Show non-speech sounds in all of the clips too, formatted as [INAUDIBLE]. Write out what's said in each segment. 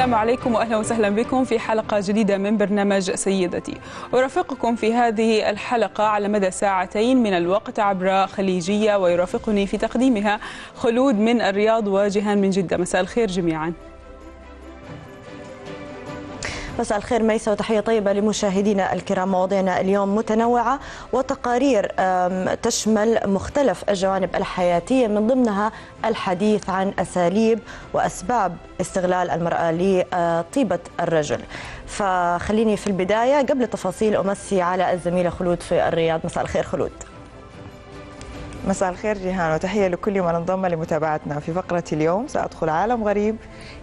السلام عليكم واهلا وسهلا بكم في حلقة جديدة من برنامج سيدتي. أرافقكم في هذه الحلقة على مدى ساعتين من الوقت عبر خليجية ويرافقني في تقديمها خلود من الرياض وجيهان من جدة، مساء الخير جميعا. مساء الخير ميسة وتحية طيبة لمشاهدينا الكرام مواضيعنا اليوم متنوعة وتقارير تشمل مختلف الجوانب الحياتية من ضمنها الحديث عن أساليب وأسباب استغلال المرأة لطيبة الرجل. فخليني في البداية قبل التفاصيل أمسي على الزميلة خلود في الرياض. مساء الخير خلود. مساء الخير جيهان وتحية لكل من انضم لمتابعتنا. في فقرة اليوم سأدخل عالم غريب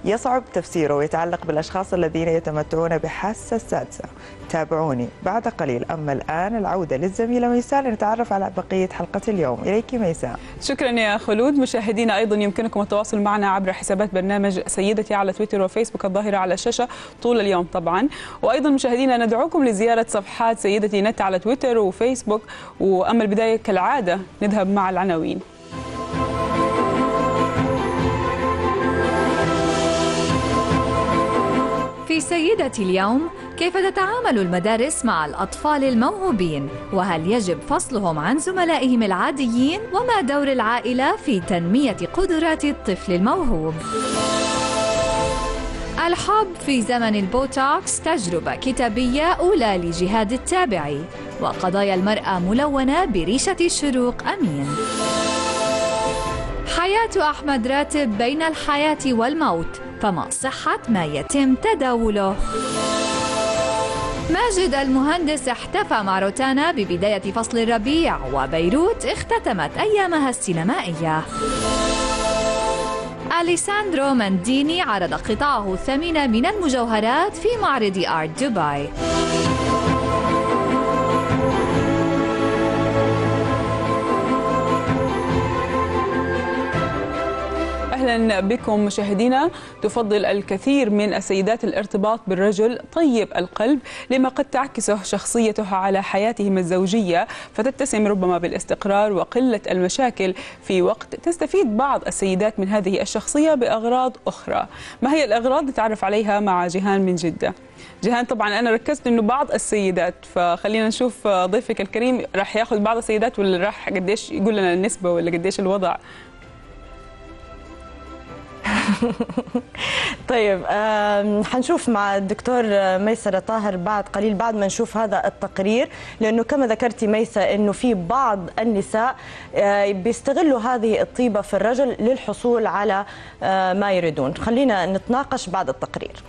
يصعب تفسيره ويتعلق بالأشخاص الذين يتمتعون بحاسة السادسة تابعوني. بعد قليل أما الآن العودة للزميلة ميساء لنتعرف على بقية حلقة اليوم. إليك ميساء. شكرا يا خلود. مشاهدينا أيضا يمكنكم التواصل معنا عبر حسابات برنامج سيدتي على تويتر وفيسبوك الظاهرة على الشاشة طول اليوم طبعا. وأيضا مشاهدينا ندعوكم لزيارة صفحات سيدتي نت على تويتر وفيسبوك. وأما البداية كالعادة نذهب مع العناوين. في سيدتي اليوم كيف تتعامل المدارس مع الأطفال الموهوبين؟ وهل يجب فصلهم عن زملائهم العاديين؟ وما دور العائلة في تنمية قدرات الطفل الموهوب؟ الحب في زمن البوتوكس تجربة كتابية أولى لجهاد التابعي وقضايا المرأة ملونة بريشة الشروق أمين. حياة أحمد راتب بين الحياة والموت فما صحة ما يتم تداوله؟ ماجد المهندس احتفى مع روتانا ببداية فصل الربيع وبيروت اختتمت أيامها السينمائية. أليساندرو مانديني عرض قطعه الثمين من المجوهرات في معرض آرت دبي. أهلا بكم مشاهدينا. تفضل الكثير من السيدات الارتباط بالرجل طيب القلب لما قد تعكسه شخصيته على حياتهم الزوجية فتتسم ربما بالاستقرار وقلة المشاكل في وقت تستفيد بعض السيدات من هذه الشخصية بأغراض أخرى. ما هي الأغراض؟ نتعرف عليها مع جيهان من جدة. جيهان طبعا أنا ركزت إنه بعض السيدات فخلينا نشوف ضيفك الكريم راح ياخذ بعض السيدات ولا راح قديش يقول لنا النسبة ولا قديش الوضع؟ [LAUGHS] طيب حنشوف مع الدكتور ميسرة طاهر بعد قليل بعد ما نشوف هذا التقرير لأنه كما ذكرتي ميسة أنه في بعض النساء بيستغلوا هذه الطيبة في الرجل للحصول على ما يريدون. خلينا نتناقش بعد التقرير.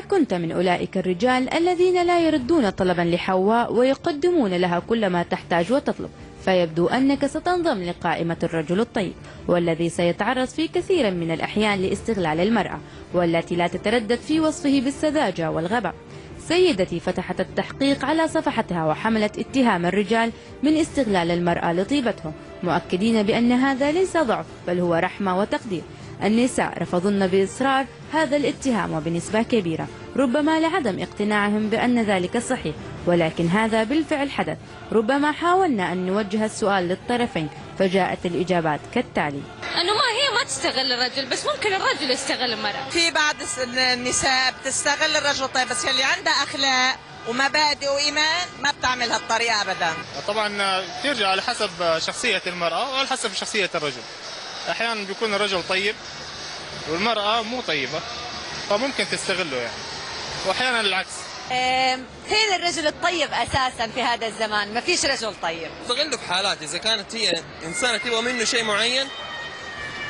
كنت من أولئك الرجال الذين لا يردون طلبا لحواء ويقدمون لها كل ما تحتاج وتطلب فيبدو أنك ستنضم لقائمة الرجل الطيب والذي سيتعرض في كثير من الأحيان لاستغلال المرأة والتي لا تتردد في وصفه بالسذاجة والغباء. سيدتي فتحت التحقيق على صفحتها وحملت اتهام الرجال من استغلال المرأة لطيبتهم مؤكدين بأن هذا ليس ضعف بل هو رحمة وتقدير. النساء رفضن بإصرار هذا الاتهام وبنسبة كبيرة ربما لعدم اقتناعهم بأن ذلك صحيح ولكن هذا بالفعل حدث. ربما حاولنا أن نوجه السؤال للطرفين فجاءت الإجابات كالتالي. أنه ما هي ما تستغل الرجل بس ممكن الرجل يستغل المرأة. في بعض النساء بتستغل الرجل طيب بس اللي عندها أخلاق ومبادئ وإيمان ما بتعمل هالطريقة أبدا. طبعا ترجع على حسب شخصية المرأة وعلى حسب شخصية الرجل. أحيانا بيكون الرجل طيب والمرأة مو طيبة فممكن تستغله يعني. واحيانا العكس. فين الرجل الطيب أساسا في هذا الزمان؟ ما فيش رجل طيب. تستغله في حالات إذا كانت هي إنسانة تبغى منه شيء معين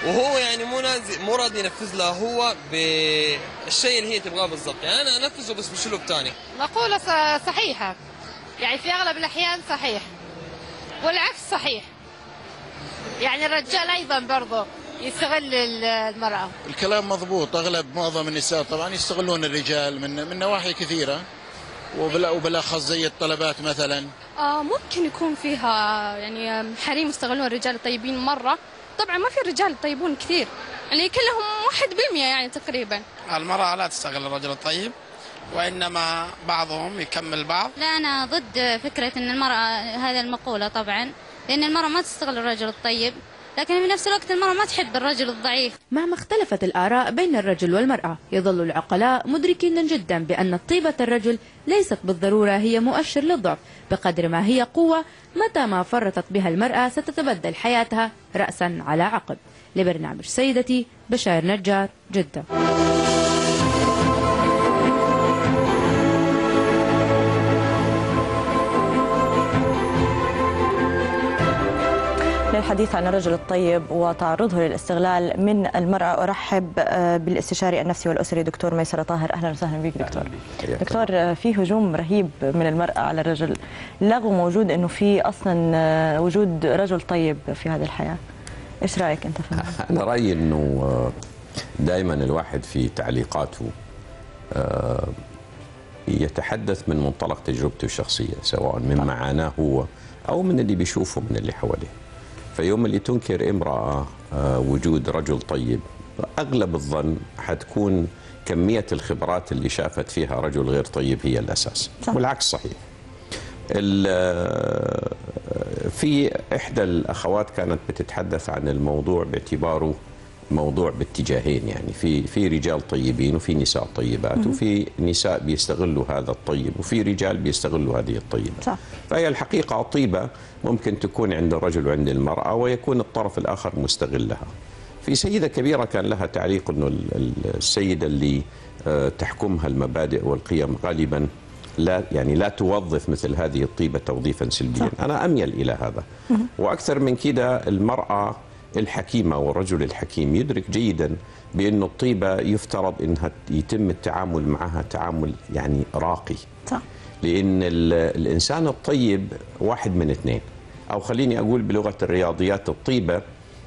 وهو يعني مو نازل مو راضي ينفذ لها هو بالشيء اللي هي تبغاه بالضبط. يعني أنا أنفذه بس باسلوب ثاني مقولة صحيحة. يعني في أغلب الأحيان صحيح. والعكس صحيح. يعني الرجال أيضا برضه يستغل المرأة. الكلام مضبوط أغلب معظم النساء طبعا يستغلون الرجال من من نواحي كثيرة وبالأخص زي الطلبات مثلا. آه ممكن يكون فيها يعني حريم يستغلون الرجال الطيبين مرة. طبعا ما في رجال طيبون كثير يعني كلهم واحد بالمية يعني تقريبا. المرأة لا تستغل الرجل الطيب وإنما بعضهم يكمل بعض. لا أنا ضد فكرة أن المرأة هذا المقولة طبعا. لأن المرأة ما تستغل الرجل الطيب لكن في نفس الوقت المرأة ما تحب الرجل الضعيف. مهما اختلفت الآراء بين الرجل والمرأة يظل العقلاء مدركين جدا بأن طيبة الرجل ليست بالضرورة هي مؤشر للضعف. بقدر ما هي قوة متى ما فرطت بها المرأة ستتبدل حياتها رأسا على عقب. لبرنامج سيدتي بشاير نجار جدة. للحديث عن الرجل الطيب وتعرضه للاستغلال من المرأة. أرحب آه، بالاستشاري النفسي والأسري دكتور ميسرة طاهر. أهلا وسهلا بك دكتور. دكتور آه، في هجوم رهيب من المرأة على الرجل. لغو موجود أنه في أصلا آه، وجود رجل طيب في هذه الحياة. إيش رأيك أنت في؟ أنا رأيي أنه دائما الواحد في تعليقاته يتحدث من منطلق تجربته الشخصية سواء من معاناه هو أو من اللي بيشوفه من اللي حواليه. فيوم اللي تنكر امرأة آه، وجود رجل طيب أغلب الظن حتكون كمية الخبرات اللي شافت فيها رجل غير طيب هي الأساس صح. والعكس صحيح ال- في إحدى الأخوات كانت بتتحدث عن الموضوع باعتباره موضوع باتجاهين يعني في في رجال طيبين وفي نساء طيبات. وفي نساء بيستغلوا هذا الطيب وفي رجال بيستغلوا هذه الطيبة. صح. فهي الحقيقة الطيبة ممكن تكون عند الرجل وعند المرأة ويكون الطرف الآخر مستغلها في سيدة كبيرة كان لها تعليق أنه ال- ال- السيدة اللي آه، تحكمها المبادئ والقيم غالبا لا يعني لا توظف مثل هذه الطيبة توظيفا سلبيا. أنا أميل إلى هذا. وأكثر من كده المرأة الحكيمة والرجل الحكيم يدرك جيدا بأن الطيبة يفترض أنها يتم التعامل معها تعامل يعني راقي. صح. لأن ال- الإنسان الطيب واحد من اثنين. أو خليني أقول بلغة الرياضيات الطيبة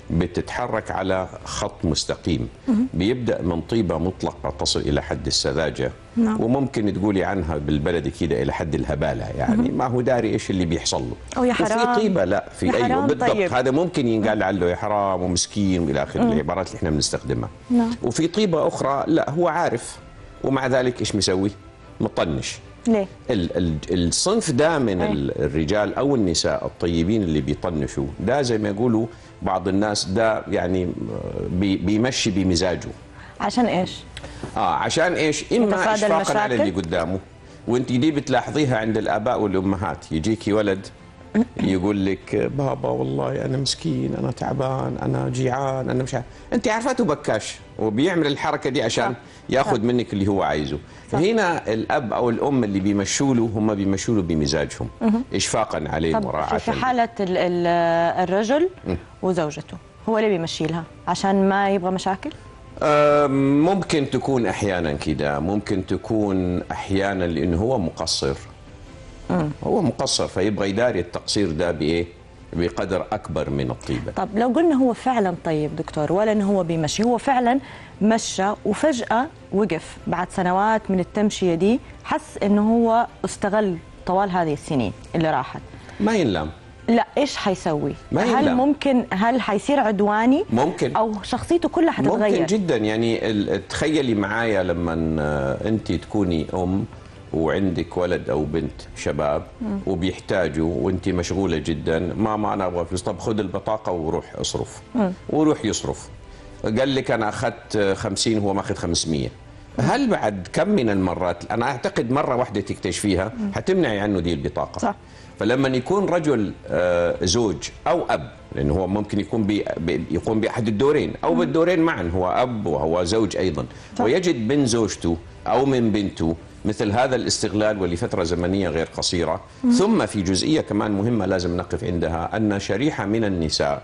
بتتحرك على خط مستقيم مهم. بيبدأ من طيبة مطلقة تصل إلى حد السذاجة نعم. وممكن تقولي عنها بالبلدي كده إلى حد الهبالة يعني. ما هو داري إيش اللي بيحصل له أو يا وفي حرام. طيبة لا في يا أيوه حرام بالضبط طيب. هذا ممكن ينقال عنه يا حرام ومسكين وإلى آخره مم. العبارات اللي إحنا بنستخدمها نعم وفي طيبة أخرى لا هو عارف ومع ذلك إيش مسوي مطنش ليه؟ ال- ال- الصنف ده من. ال- الرجال أو النساء الطيبين اللي بيطنشوا ده زي ما يقولوا بعض الناس ده يعني بي- بيمشي بمزاجه. عشان إيش؟ آه عشان إيش؟ إما اشفاقا على؟ اللي قدامه. وأنت دي بتلاحظيها عند الآباء والأمهات. يجيكي ولد يقول لك بابا والله أنا مسكين أنا تعبان أنا جيعان أنا مش عارف. أنت عارفته بكاش وبيعمل الحركة دي عشان ياخذ منك اللي هو عايزه. هنا الأب أو الأم اللي بيمشوا له هم بيمشوا له بمزاجهم. اشفاقا عليه وراعه في- ال- الرجل. وزوجته هو ليه بيمشي لها؟ عشان ما يبغى مشاكل؟ ممكن تكون أحيانا كده ممكن تكون أحيانا لأنه هو مقصر. هو مقصر فيبغى يداري التقصير ده بإيه بقدر أكبر من الطيبة طب لو قلنا هو فعلا طيب دكتور ولا إنه هو بيمشي هو فعلا مشى وفجأة وقف بعد سنوات من التمشية دي حس إنه هو استغل طوال هذه السنين اللي راحت ما ينلام لا إيش حيسوي؟ ما هل. ممكن هل حيصير عدواني ممكن أو شخصيته كلها حتتغير؟ ممكن جدا يعني تخيلي معايا لما انت تكوني أم وعندك ولد أو بنت شباب. وبيحتاجوا وأنت مشغولة جدا ماما أنا أبغى فلوس طب خذ البطاقة وروح اصرف. وروح يصرف قال لك أنا أخذت 50 هو ماخذ 500 هل بعد كم من المرات أنا أعتقد مرة واحدة تكتشفيها حتمنعي عنه دي البطاقة صح. فلما يكون رجل آه، زوج أو أب لأنه هو ممكن يكون بي بي- يقوم بأحد الدورين أو بالدورين معا هو أب وهو زوج أيضا صح. ويجد من زوجته أو من بنته مثل هذا الاستغلال ولفتره زمنية غير قصيرة. مم. ثم في جزئية كمان مهمة لازم نقف عندها أن شريحة من النساء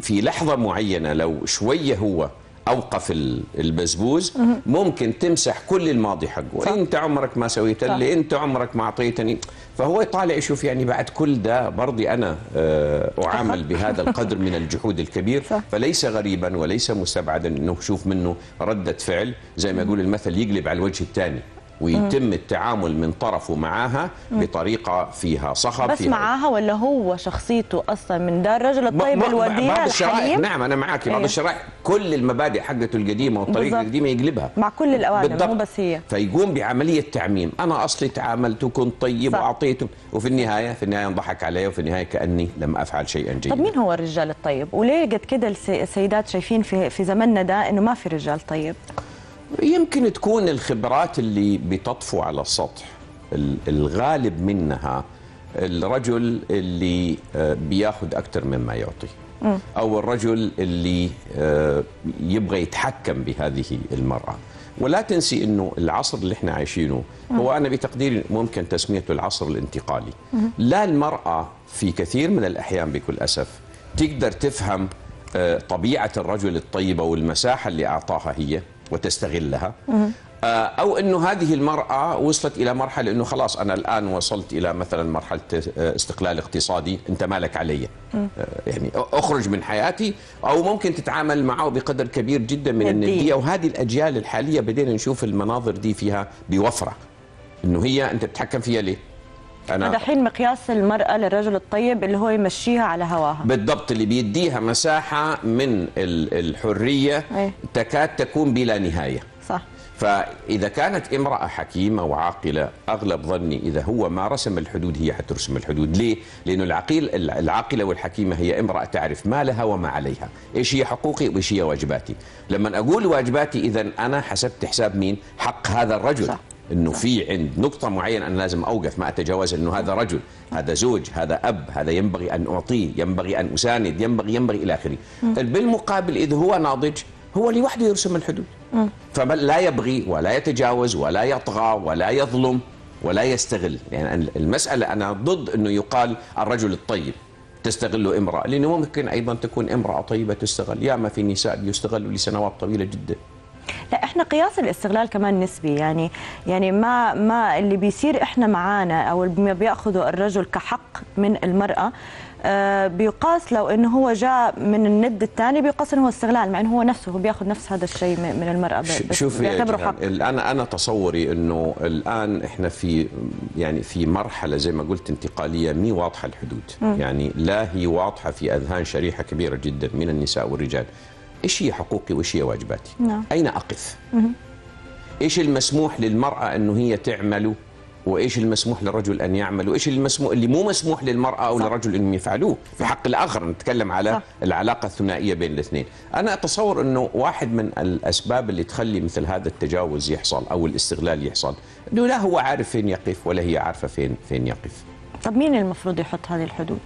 في لحظة معينة لو شوية هو أوقف ال- البزبوز. ممكن تمسح كل الماضي حقه. إنت عمرك ما سويت. اللي إنت عمرك ما أعطيتني. فهو يطالع يشوف يعني بعد كل ده برضي أنا آه، أعامل بهذا القدر من الجحود الكبير. [LAUGHS] فليس غريبا وليس مستبعدا إنه يشوف منه ردة فعل زي ما يقول المثل يقلب على الوجه الثاني. ويتم التعامل من طرفه معها بطريقة فيها صخب بس فيها معاها ولا هو شخصيته أصلا من ده الرجل الطيب الوديع الحليم؟ نعم أنا معك بعض أيوه. الشرائح. كل المبادئ حقته القديمة والطريقة. القديمة يقلبها. مع كل بالضبط. مو بس هي. فيقوم بعملية تعميم. أنا أصلي تعاملت وكنت طيب صح. وأعطيته. وفي النهاية في النهاية انضحك علي وفي النهاية كأني لم أفعل شيئا جيدا. طب مين هو الرجال الطيب؟ وليه قد كده الس- السيدات شايفين في في زمننا ده إنه ما في رجال طيب؟ يمكن تكون الخبرات اللي بتطفو على السطح ال- الغالب منها الرجل اللي آه، بياخذ أكثر مما يعطي. أو الرجل اللي آه، يبغى يتحكم بهذه المرأة. ولا تنسي إنه العصر اللي إحنا عايشينه هو أنا بتقديري ممكن تسميته العصر الانتقالي. لا المرأة في كثير من الأحيان بكل أسف تقدر تفهم آه، طبيعة الرجل الطيبة والمساحة اللي أعطاها هي. وتستغلها. آه، أو إنه هذه المرأة وصلت إلى مرحلة إنه خلاص أنا الآن وصلت إلى مثلا مرحلة آه، استقلال اقتصادي أنت مالك علي. آه، يعني أخرج من حياتي أو ممكن تتعامل معه بقدر كبير جدا من. الندية. وهذه الأجيال الحالية بدينا نشوف المناظر دي فيها بوفرة. إنه هي أنت بتتحكم فيها ليه؟ هذا حين مقياس المرأة للرجل الطيب اللي هو يمشيها على هواها بالضبط اللي بيديها مساحة من ال- الحرية أي. تكاد تكون بلا نهاية صح فإذا كانت امرأة حكيمة وعاقلة أغلب ظني إذا هو ما رسم الحدود هي حترسم الحدود ليه؟ لأنه العقيل العاقلة والحكيمة هي امرأة تعرف ما لها وما عليها إيش هي حقوقي وإيش هي واجباتي لما أقول واجباتي إذا أنا حسبت حساب مين؟ حق هذا الرجل صح. إنه في عند نقطة معينة أنا لازم أوقف ما اتجاوز إنه هذا رجل، هذا زوج، هذا أب، هذا ينبغي أن أعطيه، ينبغي أن أساند، ينبغي ينبغي إلى آخره. مم. بالمقابل اذا هو ناضج هو لوحده يرسم الحدود. فلا يبغي ولا يتجاوز ولا يطغى ولا يظلم ولا يستغل يعني المسألة أنا ضد أنه يقال الرجل الطيب تستغله امرأة لأنه ممكن أيضا تكون امرأة طيبة تستغل ياما في نساء يستغلوا لسنوات طويلة جدا لا إحنا قياس الاستغلال كمان نسبي يعني يعني ما ما اللي بيصير إحنا معانا أو اللي بيأخذه الرجل كحق من المرأة آه، بيقاس لو إنه هو جاء من الند الثاني بيقاس إنه هو استغلال مع إنه هو نفسه هو بيأخذ نفس هذا الشيء من المرأة بس شوف بيعتبره حق أنا أنا تصوري إنه الآن إحنا في يعني في مرحلة زي ما قلت انتقالية مي واضحة الحدود مم. يعني لا هي واضحة في أذهان شريحة كبيرة جدا من النساء والرجال إيش هي حقوقي وإيش هي واجباتي؟ نعم. أين أقف؟ مهم. إيش المسموح للمرأة أنه هي تعمله وإيش المسموح للرجل أن يعمل وإيش المسموح اللي مو مسموح للمرأة أو للرجل إنهم يفعلوه؟ في حق الآخر نتكلم على صح. العلاقة الثنائية بين الاثنين. أنا أتصور أنه واحد من الأسباب اللي تخلي مثل هذا التجاوز يحصل أو الاستغلال يحصل إنه لا هو عارف فين يقف ولا هي عارفة فين فين يقف. طب مين المفروض يحط هذه الحدود؟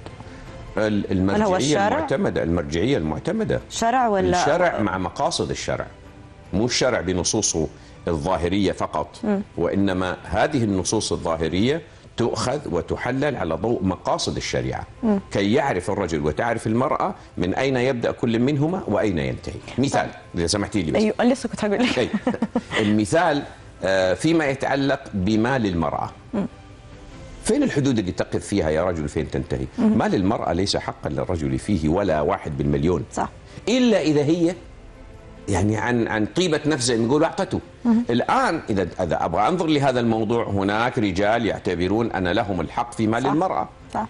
ال- هل هو؟ المعتمدة المرجعية المعتمدة شرع ولا الشرع مع مقاصد الشرع مو الشرع بنصوصه الظاهرية فقط مم. وإنما هذه النصوص الظاهرية تؤخذ وتحلل على ضوء مقاصد الشريعة مم. كي يعرف الرجل وتعرف المرأة من أين يبدأ كل منهما وأين ينتهي مثال إذا سمحتي لي بس أيوه لسه كنت هقول لك أي. المثال آه، فيما يتعلق بمال المرأة مم. فين الحدود اللي تقف فيها يا رجل؟ فين تنتهي؟ مم. مال المرأة ليس حقا للرجل فيه ولا واحد بالمليون. صح. إلا إذا هي يعني عن عن طيبة نفس زي ما نقول أعطته. مهم. الآن إذا إذا أبغى أنظر لهذا الموضوع هناك رجال يعتبرون أن لهم الحق في مال صح. المرأة صح.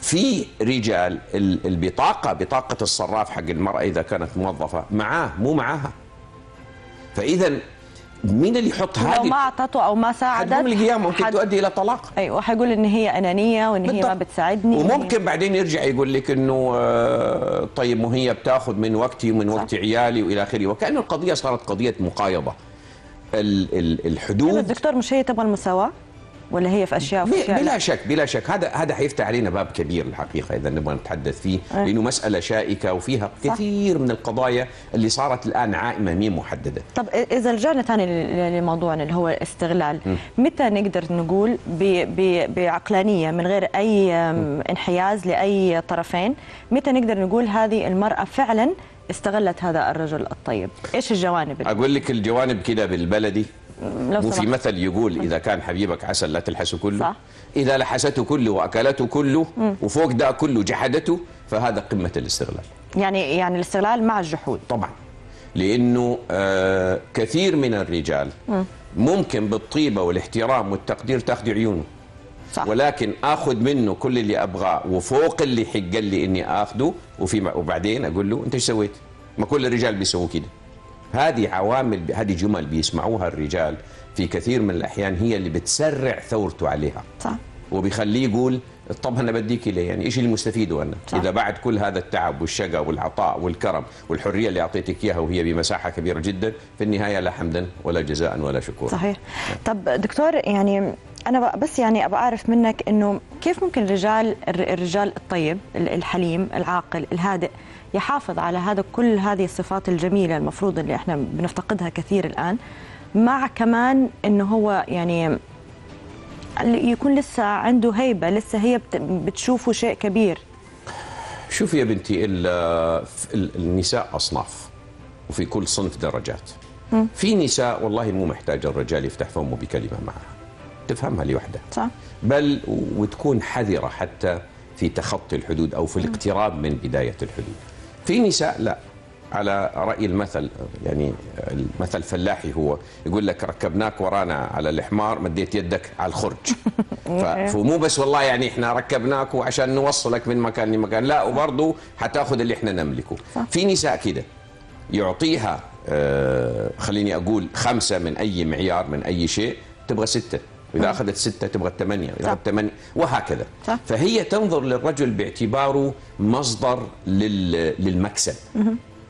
في رجال ال- البطاقة بطاقة الصراف حق المرأة إذا كانت موظفة معاه مو معاها. فإذا مين اللي يحط لو هذه؟ ما أعطته أو ما ساعدت حتقوم القيامة ممكن حد- تؤدي إلى طلاق. أيوه حيقول إن هي أنانية وإن هي ما بالضبط. بتساعدني. هي- وممكن بعدين يرجع يقول لك إنه آه، طيب مو هي بتاخذ من وقتي ومن وقت عيالي وإلى آخره. وكأن القضية صارت قضية مقايضة. الحدود. الدكتور مش هي تبغى المساواة؟ ولا هي في أشياء وفي أشياء بلا لا؟ شك بلا شك هذا هذا حيفتح علينا باب كبير الحقيقة إذا نبغى نتحدث فيه أه. لأنه مسألة شائكة وفيها صح. كثير من القضايا اللي صارت الآن عائمة مين محددة طب إذا رجعنا ثاني لموضوعنا اللي هو الاستغلال م. متى نقدر نقول بعقلانية من غير أي انحياز لأي طرفين متى نقدر نقول هذه المرأة فعلا استغلت هذا الرجل الطيب إيش الجوانب أقول لك الجوانب كده بالبلدي لو مو في سمحت. مثل يقول إذا كان حبيبك عسل لا تلحسه كله صح. إذا لحسته كله وأكلته كله مم. وفوق ده كله جحدته فهذا قمة الاستغلال يعني يعني الاستغلال مع الجحود طبعا لأنه آه كثير من الرجال مم. ممكن بالطيبة والاحترام والتقدير تاخذي عيونه صح. ولكن آخذ منه كل اللي أبغاه وفوق اللي حق لي إني آخذه وفي وبعدين أقول له أنت إيش سويت؟ ما كل الرجال بيسووا كده هذه عوامل هذه جمل بيسمعوها الرجال في كثير من الأحيان هي اللي بتسرع ثورته عليها. صح. وبيخليه يقول طب أنا بديك ليه يعني إيش اللي مستفيده أنا صح. إذا بعد كل هذا التعب والشقى والعطاء والكرم والحرية اللي أعطيتك إياها وهي بمساحة كبيرة جدا في النهاية لا حمدا ولا جزاء ولا شكورا. صحيح. طب دكتور يعني أنا بس يعني أبغى أعرف منك إنه كيف ممكن الرجال الرجال الطيب الحليم العاقل الهادئ يحافظ على هذا كل هذه الصفات الجميلة المفروض اللي إحنا بنفتقدها كثير الآن مع كمان إنه هو يعني يكون لسه عنده هيبة لسه هي بتشوفه شيء كبير. شوفي يا بنتي النساء أصناف وفي كل صنف درجات. في نساء والله مو محتاج الرجال يفتح فمه بكلمة معها. تفهمها لوحدها. صح. بل وتكون حذرة حتى في تخطي الحدود أو في الاقتراب من بداية الحدود. في نساء لا على رأي المثل يعني المثل فلاحي هو يقول لك ركبناك ورانا على الحمار مديت يدك على الخرج. [LAUGHS] فمو بس والله يعني إحنا ركبناك عشان نوصلك من مكان لمكان لا وبرضه حتاخذ اللي إحنا نملكه. في نساء كده يعطيها آه خليني أقول خمسة من أي معيار من أي شيء تبغى ستة. وإذا أخذت ستة تبغى ثمانية وإذا أخذت ثمانية وهكذا. صح. فهي تنظر للرجل باعتباره مصدر للمكسب.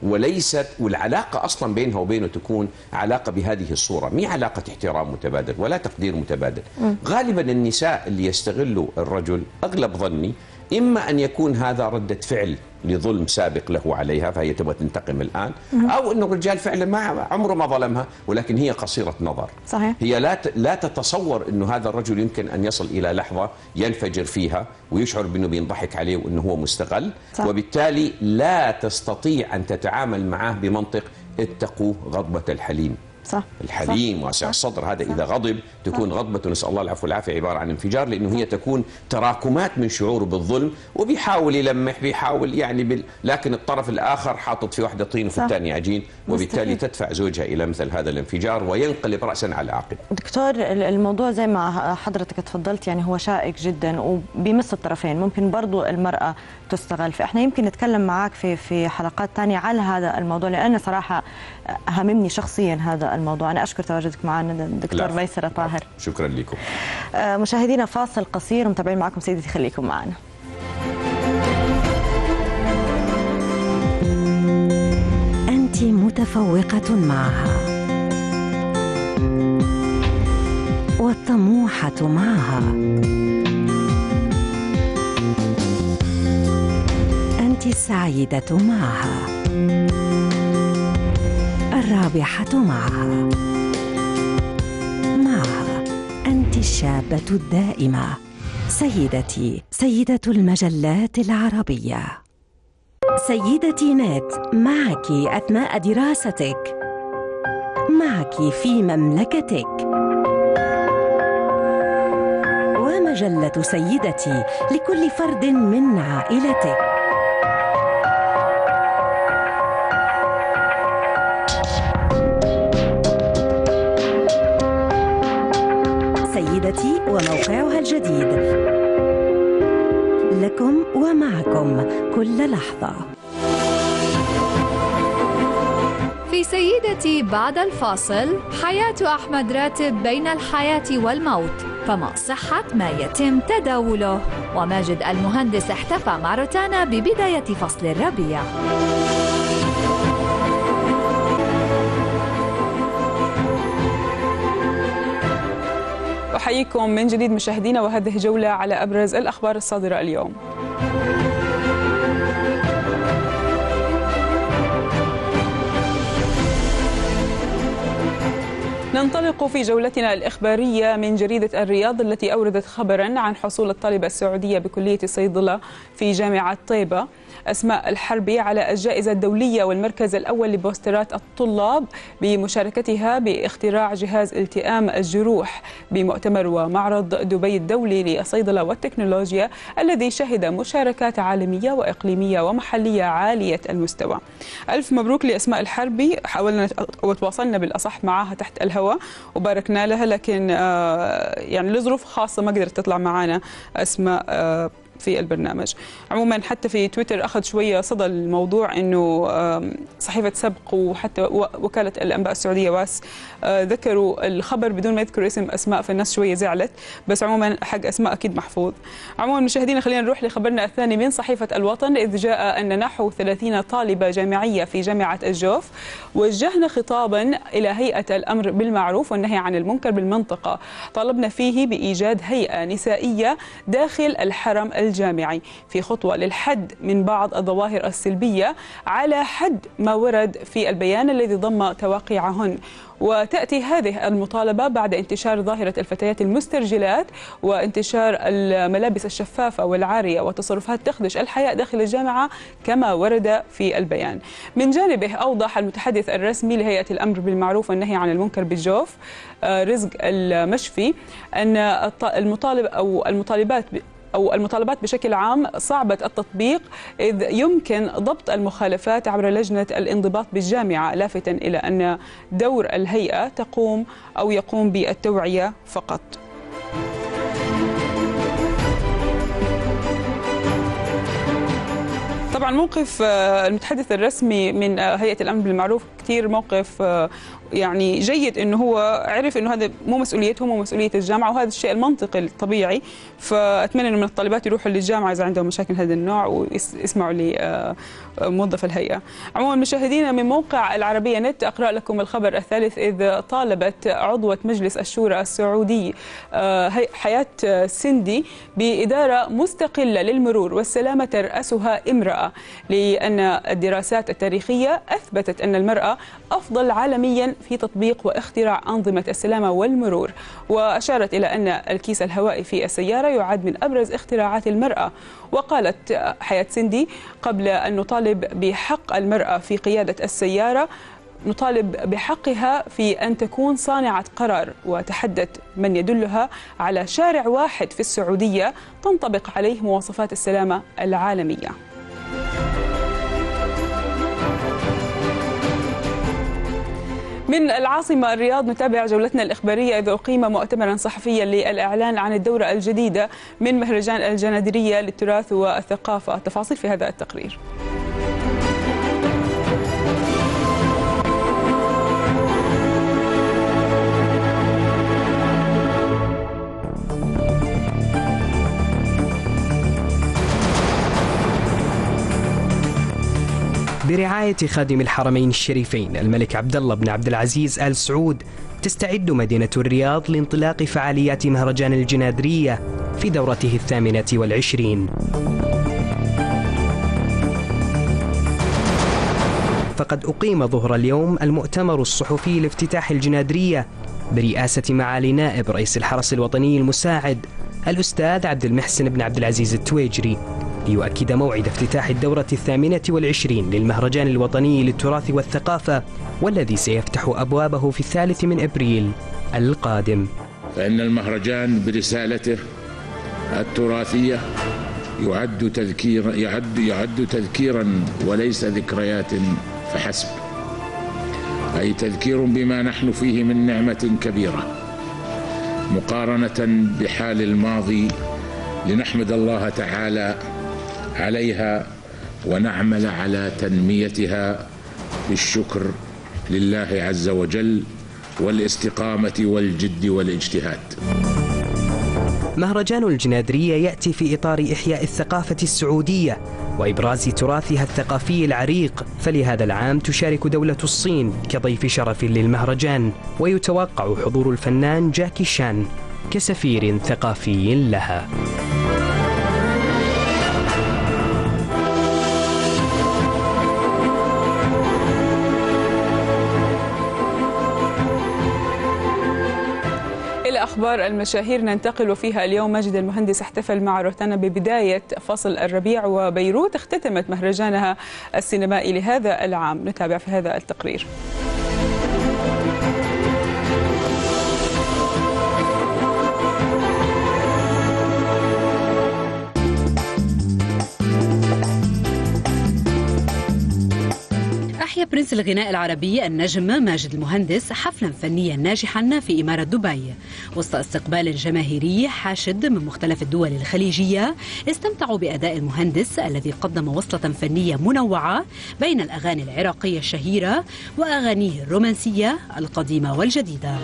وليست والعلاقة أصلا بينها وبينه تكون علاقة بهذه الصورة. مي علاقة احترام متبادل ولا تقدير متبادل. م. غالبا النساء اللي يستغلوا الرجل أغلب ظني إما أن يكون هذا ردة فعل لظلم سابق له عليها فهي تبغى تنتقم الآن أو أن الرجال فعلا ما عمره ما ظلمها ولكن هي قصيرة نظر صحيح. هي لا لا تتصور أنه هذا الرجل يمكن أن يصل إلى لحظة ينفجر فيها ويشعر بأنه بينضحك عليه وأنه هو مستغل صح. وبالتالي لا تستطيع أن تتعامل معه بمنطق اتقوا غضبة الحليم صح الحليم واسع الصدر هذا صح. إذا غضب تكون صح. غضبة نسأل الله العفو والعافية عبارة عن انفجار لأنه هي تكون تراكمات من شعوره بالظلم وبيحاول يلمح بيحاول يعني بال... لكن الطرف الآخر حاطط في واحدة طين وفي الثانية عجين وبالتالي مستحيل. تدفع زوجها إلى مثل هذا الانفجار وينقلب راسا على عقب. دكتور الموضوع زي ما حضرتك تفضلت يعني هو شائك جدا وبيمس الطرفين ممكن برضو المرأة تستغل فاحنا يمكن نتكلم معك في في حلقات ثانية على هذا الموضوع لأن صراحة هممني شخصيا هذا الموضوع. أنا أشكر تواجدك معنا دكتور ميسرة طاهر. شكرا لكم. مشاهدينا فاصل قصير ومتابعين معكم سيدتي خليكم معنا. أنت متفوقة معها. والطموحة معها. أنت السعيدة معها. الرابحة معها معها أنت الشابة الدائمة. سيدتي سيدة المجلات العربية. سيدتي نت معك أثناء دراستك. معك في مملكتك. ومجلة سيدتي لكل فرد من عائلتك. وموقعها الجديد. لكم ومعكم كل لحظة. في سيدتي بعد الفاصل حياة أحمد راتب بين الحياة والموت. فما صحة ما يتم تداوله؟ وماجد المهندس احتفى مع روتانا ببداية فصل الربيع. أحييكم من جديد مشاهدينا وهذه جولة على أبرز الأخبار الصادرة اليوم. ننطلق في جولتنا الإخبارية من جريدة الرياض التي أوردت خبرا عن حصول الطالبة السعودية بكلية الصيدلة في جامعة طيبة. أسماء الحربي على الجائزة الدولية والمركز الأول لبوسترات الطلاب بمشاركتها باختراع جهاز التئام الجروح بمؤتمر ومعرض دبي الدولي للصيدلة والتكنولوجيا الذي شهد مشاركات عالمية وإقليمية ومحلية عالية المستوى. ألف مبروك لأسماء الحربي حاولنا وتواصلنا بالأصح معها تحت الهواء وباركنا لها لكن آه، يعني لظروف خاصة ما قدرت تطلع معنا أسماء آه، في البرنامج. عموما حتى في تويتر أخذ شوية صدى الموضوع إنه آم، صحيفة سبق وحتى و- وكالة الأنباء السعودية واس ذكروا الخبر بدون ما يذكروا اسم أسماء فالناس شوية زعلت. بس عموما حق أسماء أكيد محفوظ. عموما مشاهدينا خلينا نروح لخبرنا الثاني من صحيفة الوطن إذ جاء أن نحو 30 طالبة جامعية في جامعة الجوف وجهنا خطابا إلى هيئة الأمر بالمعروف والنهي عن المنكر بالمنطقة. طالبنا فيه بإيجاد هيئة نسائية داخل الحرم الجامعي في خطوة للحد من بعض الظواهر السلبية على حد ما ورد في البيان الذي ضم تواقيعهن وتأتي هذه المطالبة بعد انتشار ظاهرة الفتيات المسترجلات وانتشار الملابس الشفافة والعارية وتصرفات تخدش الحياء داخل الجامعة كما ورد في البيان. من جانبه أوضح المتحدث الرسمي لهيئة الأمر بالمعروف والنهي عن المنكر بالجوف آه، رزق المشفي أن المطالب أو المطالبات أو المطالبات بشكل عام صعبة التطبيق إذ يمكن ضبط المخالفات عبر لجنة الانضباط بالجامعة لافتا إلى أن دور الهيئة تقوم أو يقوم بالتوعية فقط. طبعا موقف آه، المتحدث الرسمي من آه، هيئة الأمن بالمعروف كثير موقف آه، يعني جيد إنه هو عرف إنه هذا مو مسؤوليتهم ومسؤوليه الجامعة وهذا الشيء المنطقي الطبيعي. فأتمنى إنه من الطالبات يروحوا للجامعة إذا عندهم مشاكل هذا النوع ويسمعوا لموظف الهيئة. عموما مشاهدينا من موقع العربية نت أقرأ لكم الخبر الثالث. إذ طالبت عضوة مجلس الشورى السعودي آه، حياة آه، سندي بإدارة مستقلة للمرور والسلامة ترأسها امرأة. لأن الدراسات التاريخية أثبتت أن المرأة أفضل عالميا في تطبيق واختراع أنظمة السلامة والمرور. وأشارت إلى أن الكيس الهوائي في السيارة يعد من أبرز اختراعات المرأة. وقالت حياة سندي قبل أن نطالب بحق المرأة في قيادة السيارة نطالب بحقها في أن تكون صانعة قرار. وتحدت من يدلها على شارع واحد في السعودية تنطبق عليه مواصفات السلامة العالمية. من العاصمة الرياض نتابع جولتنا الإخبارية إذ أقيم مؤتمرا صحفيا للإعلان عن الدورة الجديدة من مهرجان الجنادرية للتراث والثقافة. التفاصيل في هذا التقرير. برعاية خادم الحرمين الشريفين الملك عبد الله بن عبد العزيز آل سعود تستعد مدينة الرياض لانطلاق فعاليات مهرجان الجنادرية في دورته الثامنة والعشرين. فقد أقيم ظهر اليوم المؤتمر الصحفي لافتتاح الجنادرية برئاسة معالي نائب رئيس الحرس الوطني المساعد الأستاذ عبد المحسن بن عبد العزيز التويجري. ليؤكد موعد افتتاح الدورة الثامنة والعشرين للمهرجان الوطني للتراث والثقافة والذي سيفتح أبوابه في الثالث من أبريل القادم. فإن المهرجان برسالته التراثية يعد تذكيرا يعد يعد تذكيرا وليس ذكريات فحسب. أي تذكير بما نحن فيه من نعمة كبيرة. مقارنة بحال الماضي لنحمد الله تعالى عليها ونعمل على تنميتها بالشكر لله عز وجل والاستقامة والجد والاجتهاد. مهرجان الجنادرية يأتي في إطار إحياء الثقافة السعودية وإبراز تراثها الثقافي العريق. فلهذا العام تشارك دولة الصين كضيف شرف للمهرجان ويتوقع حضور الفنان جاكي شان كسفير ثقافي لها. أخبار المشاهير ننتقل وفيها اليوم. ماجد المهندس احتفل مع روتانا ببداية فصل الربيع وبيروت اختتمت مهرجانها السينمائي لهذا العام. نتابع في هذا التقرير. أحيا برنس الغناء العربي النجم ماجد المهندس حفلا فنيا ناجحا في إمارة دبي. وسط استقبال جماهيري حاشد من مختلف الدول الخليجية استمتعوا بأداء المهندس الذي قدم وصلة فنية منوعة بين الأغاني العراقية الشهيرة وأغانيه الرومانسية القديمة والجديدة.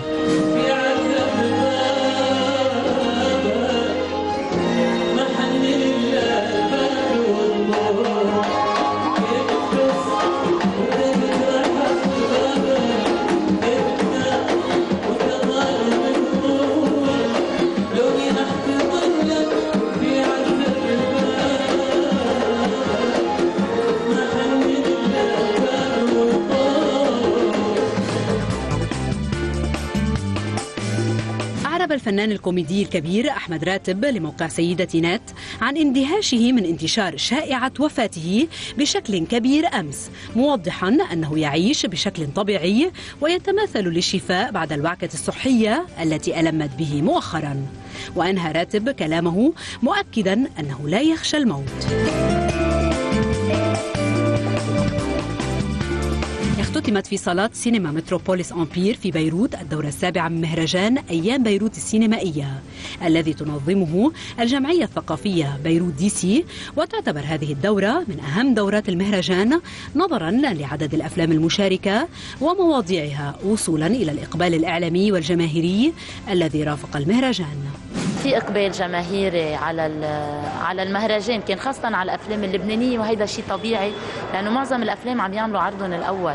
الفنان الكوميدي الكبير أحمد راتب لموقع سيدة نت عن اندهاشه من انتشار شائعة وفاته بشكل كبير أمس موضحا أنه يعيش بشكل طبيعي ويتماثل للشفاء بعد الوعكة الصحية التي ألمت به مؤخرا. وأنهى راتب كلامه مؤكدا أنه لا يخشى الموت. اختتمت في صالات سينما متروبوليس أمبير في بيروت الدورة السابعة من مهرجان أيام بيروت السينمائية الذي تنظمه الجمعية الثقافية بيروت دي سي. وتعتبر هذه الدورة من أهم دورات المهرجان نظرا لعدد الأفلام المشاركة ومواضيعها وصولا إلى الإقبال الإعلامي والجماهيري الذي رافق المهرجان. في إقبال جماهيري على على المهرجان كان خاصه على الأفلام اللبنانية وهيدا شيء طبيعي لأنه معظم الأفلام عم يعملوا عرضهم الأول.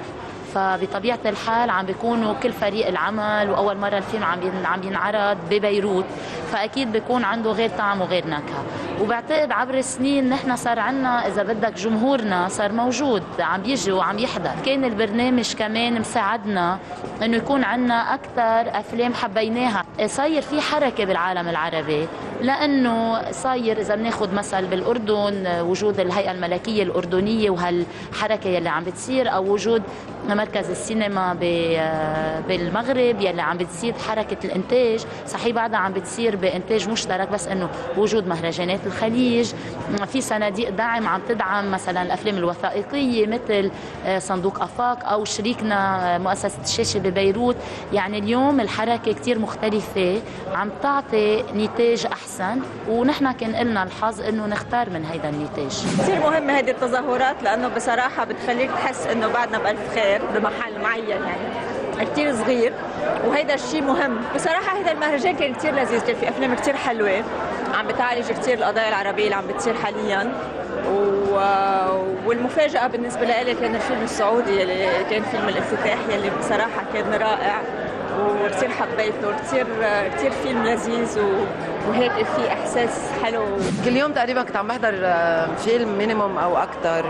فبطبيعة الحال عم بيكونوا كل فريق العمل وأول مرة الفيلم عم عم ينعرض ببيروت فأكيد بيكون عنده غير طعم وغير نكهة. وبعتقد عبر السنين نحن صار عنا إذا بدك جمهورنا صار موجود عم بيجي وعم يحضر. كان البرنامج كمان مساعدنا إنه يكون عنا أكثر أفلام حبيناها. صاير في حركة بالعالم العربي لأنه صاير إذا بناخذ مثل بالأردن وجود الهيئة الملكية الأردنية وهالحركة يلي عم بتصير أو وجود مركز السينما بالمغرب يلي عم بتصير حركة الإنتاج. صحيح بعدها عم بتصير بإنتاج مشترك بس إنه وجود مهرجانات الخليج. في صناديق دعم عم تدعم مثلا الأفلام الوثائقية مثل صندوق أفاق أو شريكنا مؤسسة الشاشة ببيروت. يعني اليوم الحركة كثير مختلفة عم تعطي نتاج أحسن. ونحن كان لنا الحظ إنه نختار من هيدا النتاج. كثير مهمة هذه التظاهرات لأنه بصراحة بتخليك تحس إنه بعدنا بألف خير. بمحل معين يعني كثير صغير وهيدا الشيء مهم. بصراحة هيدا المهرجان كان كثير لذيذ كان في أفلام كثير حلوة. عم بتعالج كثير القضايا العربية اللي عم بتصير حاليا. و... والمفاجأة بالنسبة لي كان الفيلم السعودي اللي كان فيلم الإفتتاح يلي بصراحة كان رائع. وكثير حبيته كثير كثير فيلم لذيذ و... وهيك في إحساس حلو. كل يوم تقريبا كنت عم بحضر فيلم مينيموم أو أكثر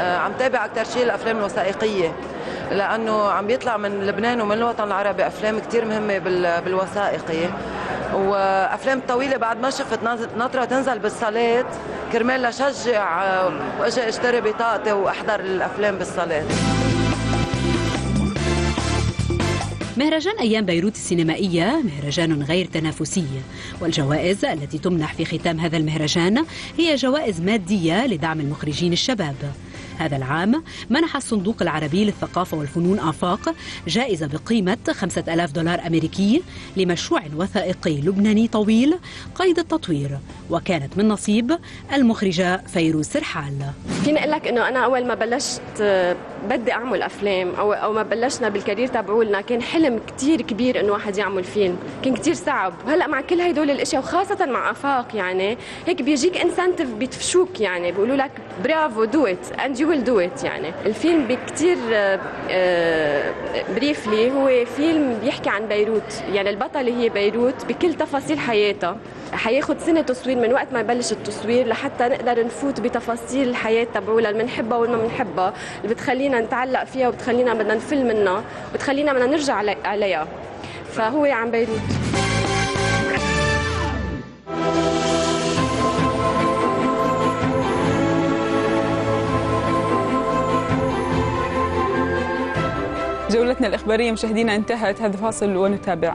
عم تابع أكثر شيء الأفلام الوثائقية لأنه عم بيطلع من لبنان ومن الوطن العربي أفلام كثير مهمة بالوثائقي. وأفلام طويلة بعد ما شفت ناطره تنزل بالصالات كرمال لشجع واجي أشتري بطاقتي وأحضر الأفلام بالصالات. مهرجان أيام بيروت السينمائية مهرجان غير تنافسي. والجوائز التي تمنح في ختام هذا المهرجان هي جوائز مادية لدعم المخرجين الشباب. هذا العام منح الصندوق العربي للثقافة والفنون آفاق جائزة بقيمة 5000 دولار أمريكي لمشروع وثائقي لبناني طويل قيد التطوير وكانت من نصيب المخرجة فيروز سرحال. فيني أقول لك أنه أنا أول ما بلشت بدي أعمل أفلام أو, أو ما بلشنا بال career تبعولنا كان حلم كتير كبير أنه واحد يعمل فيلم كان كتير صعب. وهلأ مع كل هدول الأشياء وخاصة مع آفاق يعني هيك بيجيك incentive بيدفشوك يعني بيقولوا لك bravo do it and you will do it يعني. الفيلم بكتير briefly هو فيلم بيحكي عن بيروت. يعني البطلة هي بيروت بكل تفاصيل حياتها حياخد سنة تصوير من وقت ما يبلش التصوير لحتى نقدر نفوت بتفاصيل الحياة تبعولها اللي بنحبها واللي ما بنحبها اللي بتخلينا نتعلق فيها وبتخلينا بدنا نفل منها وبتخلينا بدنا نرجع عليها. فهو عن بيروت. جولتنا الإخبارية مشاهدينا انتهت هذا فاصل ونتابع.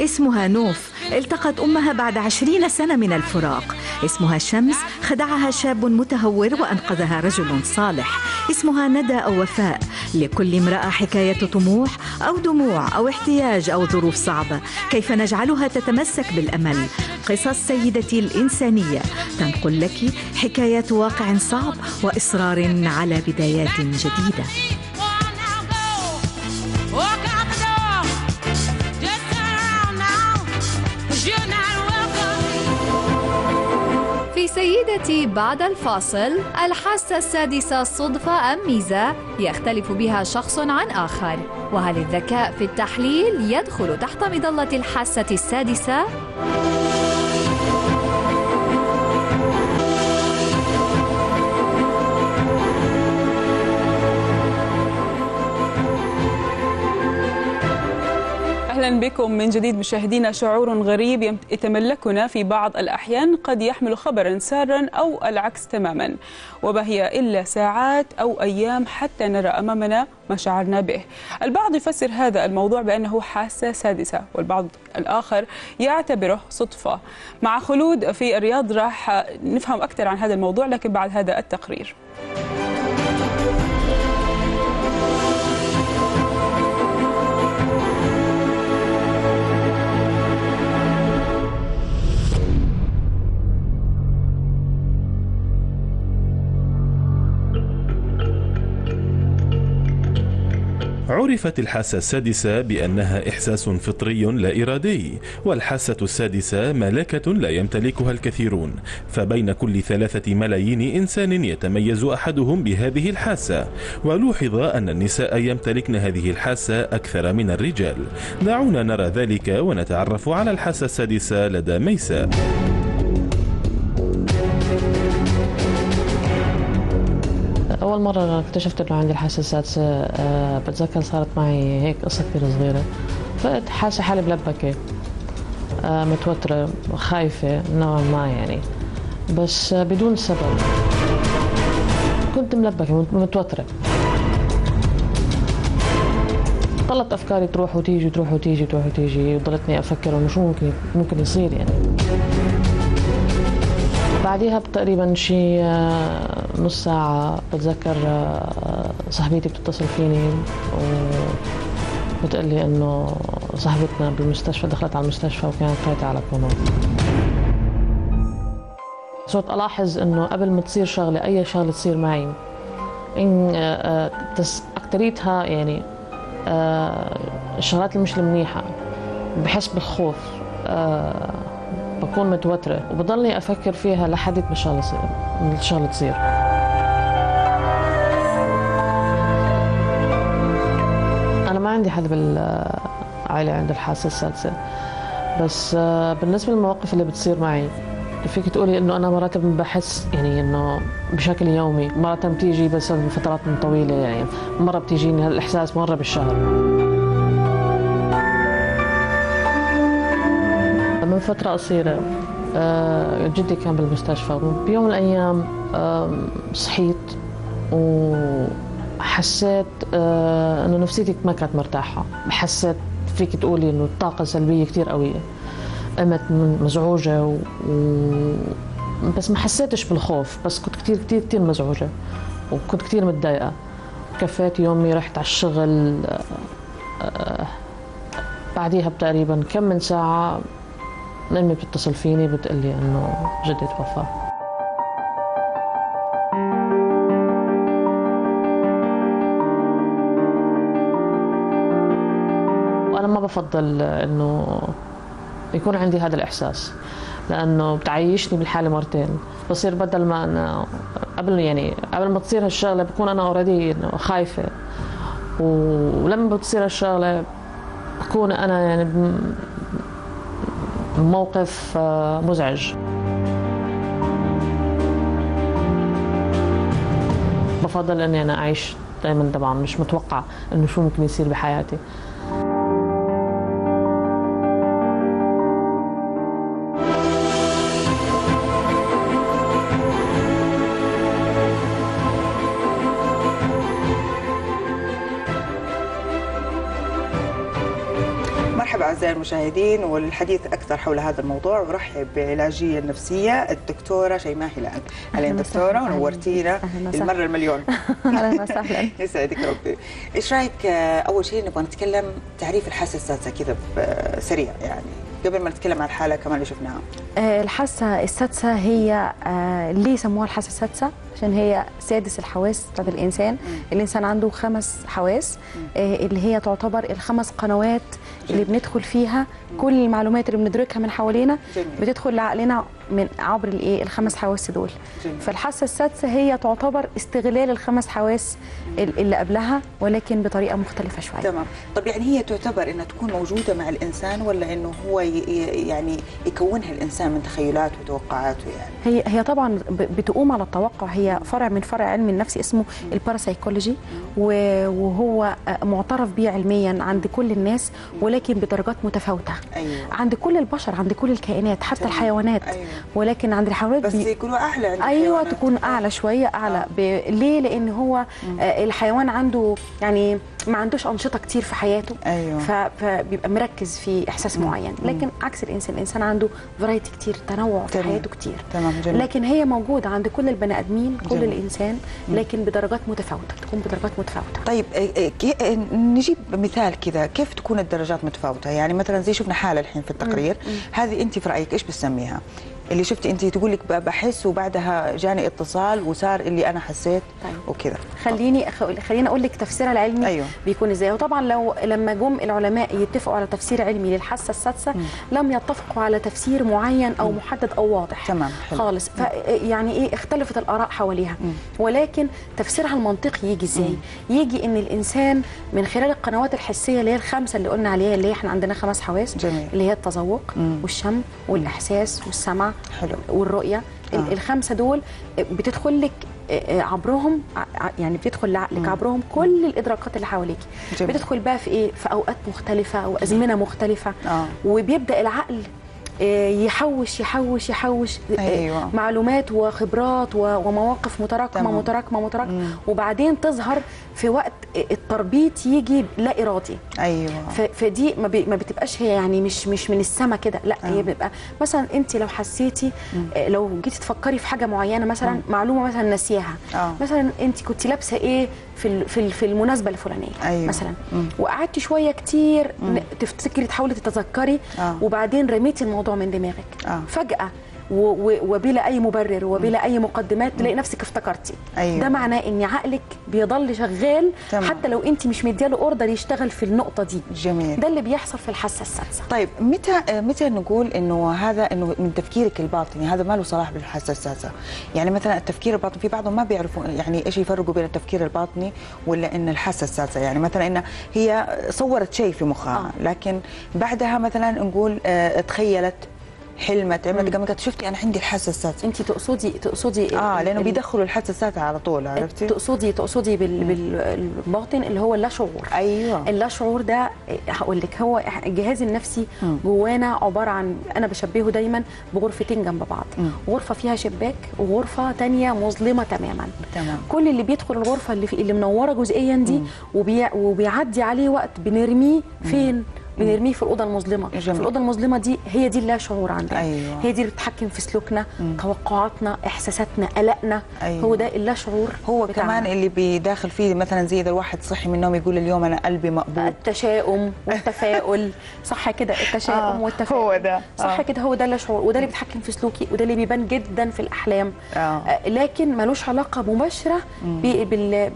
اسمها نوف التقت أمها بعد عشرين سنة من الفراق. اسمها شمس خدعها شاب متهور وأنقذها رجل صالح. اسمها ندى أو وفاء. لكل امرأة حكاية طموح أو دموع أو احتياج أو ظروف صعبة. كيف نجعلها تتمسك بالأمل؟ قصص سيدتي الإنسانية. تنقل لك حكايات واقع صعب وإصرار على بدايات جديدة. سيدتي بعد الفاصل الحاسة السادسة صدفة أم ميزة يختلف بها شخص عن آخر وهل الذكاء في التحليل يدخل تحت مظلة الحاسة السادسة؟ أهلا بكم من جديد مشاهدينا شعور غريب يتملكنا في بعض الأحيان قد يحمل خبرا سارا أو العكس تماما وما هي إلا ساعات أو أيام حتى نرى أمامنا ما شعرنا به. البعض يفسر هذا الموضوع بأنه حاسة سادسة والبعض الآخر يعتبره صدفة. مع خلود في الرياض راح نفهم أكثر عن هذا الموضوع لكن بعد هذا التقرير. عرفت الحاسة السادسة بأنها إحساس فطري لا إرادي والحاسة السادسة ملكة لا يمتلكها الكثيرون. فبين كل ثلاثة ملايين إنسان يتميز أحدهم بهذه الحاسة. ولوحظ أن النساء يمتلكن هذه الحاسة أكثر من الرجال. دعونا نرى ذلك ونتعرف على الحاسة السادسة لدى ميساء أول مرة اكتشفت إنه عندي الحاسة السادسة آه، بتذكر صارت معي هيك قصة كثير صغيرة. فقلت حاسة حالي ملبكة آه، متوترة خايفة نوعا ما يعني. بس آه، بدون سبب. كنت ملبكة مت- متوترة. ضلت أفكاري تروح وتيجي تروح وتيجي تروح وتيجي وضلتني أفكر إنه شو ممكن ممكن يصير يعني. بعديها تقريبا شي نص ساعة بتذكر آه، صاحبتي بتتصل فيني وبتقول لي إنه صاحبتنا بالمستشفى دخلت على المستشفى وكانت فايتة على كوما صرت ألاحظ إنه قبل ما تصير شغلة أي شغلة تصير معي إن آه، آه، أكتريتها يعني الشغلات اللي مش المنيحة بحس بالخوف بكون متوترة وبضلني أفكر فيها لحد ما الشغلة تصير. عندي حدا بالعائلة عنده الحاسة السادسة. بس آه، بالنسبة للمواقف اللي بتصير معي فيك تقولي إنه أنا مرات بحس يعني إنه بشكل يومي مرات بتيجي بس بفترات طويلة يعني مرة بتيجيني هالإحساس مرة بالشهر. من فترة قصيرة آه، جدي كان بالمستشفى بيوم من الأيام آم، صحيت وحسيت آه، إنه نفسيتي ما كانت مرتاحة. حسيت فيك تقولي إنه الطاقة السلبية كتير قوية. قمت مزعوجة و... بس ما حسيتش بالخوف. بس كنت كتير كتير كتير مزعوجة. وكنت كتير متضايقة. كفيت يومي رحت على الشغل آه، بعديها بتقريبا كم من ساعة امي بتتصل فيني بتقلي إنه جدي توفى. بفضل إنه يكون عندي هذا الإحساس لأنه بتعيشني بالحالة مرتين بصير بدل ما أنا قبل يعني قبل ما تصير هالشغلة بكون أنا اوريدي خايفة ولما بتصير هالشغلة بكون أنا يعني بم- موقف آه، مزعج. بفضل إني أنا أعيش دائما طبعا مش متوقع إنه شو ممكن يصير بحياتي. أعزائي المشاهدين والحديث أكثر حول هذا الموضوع ورحب بالعلاجية النفسية الدكتورة شيماء هلال أهلا دكتورة ونورتينا. المرة المليون [LAUGHS] أهلاً وسهلاً. [LAUGHS] يسعدك ربي إيش رأيك آه، أول شيء نبغى نتكلم تعريف الحاسة السادسة كذا ب- سريع يعني قبل ما نتكلم عن الحالة كمان اللي شفناها آه، الحاسة السادسة هي آه، ليه سموها الحاسة السادسة؟ عشان هي سادس الحواس بتاعت الإنسان. الإنسان عنده خمس حواس آه، اللي هي تعتبر الخمس قنوات اللي بندخل فيها. كل المعلومات اللي بندركها من حوالينا. بتدخل لعقلنا من عبر الإيه؟ الخمس حواس دول. جميل. فالحاسة السادسة هي تعتبر استغلال الخمس حواس ال- اللي قبلها ولكن بطريقة مختلفة شوية. تمام. طب يعني هي تعتبر إنها تكون موجودة مع الإنسان ولا إنه هو يعني يكونها الإنسان من تخيلاته وتوقعاته يعني؟ هي هي طبعا بتقوم على التوقع. هي فرع من فرع علم النفس اسمه الباراسايكولوجي وهو آه، معترف به علميا عند كل الناس ولكن بدرجات متفاوتة. أيوه. عند كل البشر عند كل الكائنات حتى تمام. الحيوانات. أيوة. ولكن عند الحيوانات بس بي- يكونوا أعلى عند أيوه. تكون أعلى شوية أعلى. ب... ليه؟ لأن هو آه الحيوان عنده يعني ما عندوش أنشطة كتير في حياته. أيوة. فبيبقى مركز في إحساس معين. لكن عكس الإنسان الإنسان عنده variety كتير تنوع في. حياته كتير. تمام جميل. لكن هي موجودة عند كل البني آدمين كل جميل. الإنسان لكن بدرجات متفاوتة تكون بدرجات متفاوتة. طيب آه، كي- آه، نجيب مثال كذا كيف تكون الدرجات متفاوتة؟ يعني مثلا زي شفنا حالة الحين في التقرير. هذه أنت في رأيك إيش بتسميها؟ اللي شفتي انت تقول لك بحس وبعدها جاني اتصال وصار اللي أنا حسيت طيب. وكذا. خليني خ- خليني أقول لك تفسيرها العلمي أيوة. بيكون إزاي. وطبعا لو لما جم العلماء يتفقوا على تفسير علمي للحاسة السادسة لم يتفقوا على تفسير معين أو محدد أو واضح. تمام حلو. خالص. ف يعني إيه اختلفت الآراء حواليها. ولكن تفسيرها المنطقي يجي إزاي؟ يجي إن الإنسان من خلال القنوات الحسية اللي هي الخمسة اللي قلنا عليها اللي هي إحنا عندنا خمس حواس جميل. اللي هي التذوق والشم والإحساس والسمع حلو. والرؤية آه. ال- الخمسة دول بتدخل لك آه، عبرهم ع- يعني بتدخل لعقلك عبرهم كل الإدراكات اللي حواليك. بتدخل بقى في إيه في أوقات مختلفة وأزمنة مختلفة آه. وبيبدأ العقل آه، يحوش يحوش يحوش آه، أيوة. معلومات وخبرات ومواقف متراكمة تمام. متراكمة متراكمة وبعدين تظهر في وقت التربيط يجي لا إرادي أيوه فدي ما, ما بتبقاش هي يعني مش مش من السما كده لا آه. هي بيبقى مثلا انت لو حسيتي آه، لو جيتي تفكري في حاجة معينة مثلا معلومة مثلا ناسياها آه. مثلا انت كنت لابسة إيه في في ال- في المناسبة الفلانية أيوة. مثلا مم. وقعدتي شوية كتير تفتكري تحاولي تتذكري آه. وبعدين رميتي الموضوع من دماغك آه. فجأة وبلا أي مبرر وبلا أي مقدمات تلاقي نفسك افتكرتي. أيوة. ده معناه إن عقلك بيضل شغال تمام. حتى لو أنت مش مدياله اوردر يشتغل في النقطة دي. جميل. ده اللي بيحصل في الحاسة السادسة. طيب متى آه، متى نقول إنه هذا إنه من تفكيرك الباطني هذا ما له صلاح بالحاسة السادسة؟ يعني مثلا التفكير الباطني في بعضهم ما بيعرفوا يعني إيش يفرقوا بين التفكير الباطني ولا إن الحاسة السادسة. يعني مثلا إن هي صورت شيء في مخها لكن بعدها مثلا نقول آه، تخيلت حلمت عملت قامت قالت شفتي أنا عندي الحاسه السادسه انت تقصدي تقصدي آه لأنه بيدخلوا الحاسه السادسه على طول عرفتي؟ تقصدي تقصدي بال- بال- بالباطن اللي هو اللا شعور. أيوه. اللا شعور ده هقول لك هو الجهاز النفسي. جوانا عبارة عن أنا بشبهه دايما بغرفتين جنب بعض. مم. غرفة فيها شباك وغرفة تانية مظلمة تماما. تمام. كل اللي بيدخل الغرفة اللي في اللي منورة جزئيا دي وبي... وبيعدي عليه وقت بنرميه فين؟ بنرميه في الأوضة المظلمة جميل. في الأوضة المظلمة دي هي دي اللا شعور عندنا أيوة. هي دي اللي بتتحكم في سلوكنا توقعاتنا إحساساتنا قلقنا أيوة. هو ده اللا شعور هو بتاعنا. كمان اللي بيداخل فيه مثلا زي إذا الواحد صحي من النوم يقول اليوم أنا قلبي مقبوض التشاؤم [LAUGHS] والتفاؤل صح كده التشاؤم آه، والتفاؤل هو ده. صح آه. كده هو ده اللي شعور وده اللي بيتحكم في سلوكي وده اللي بيبان جدا في الأحلام آه. آه، لكن ملوش علاقة مباشرة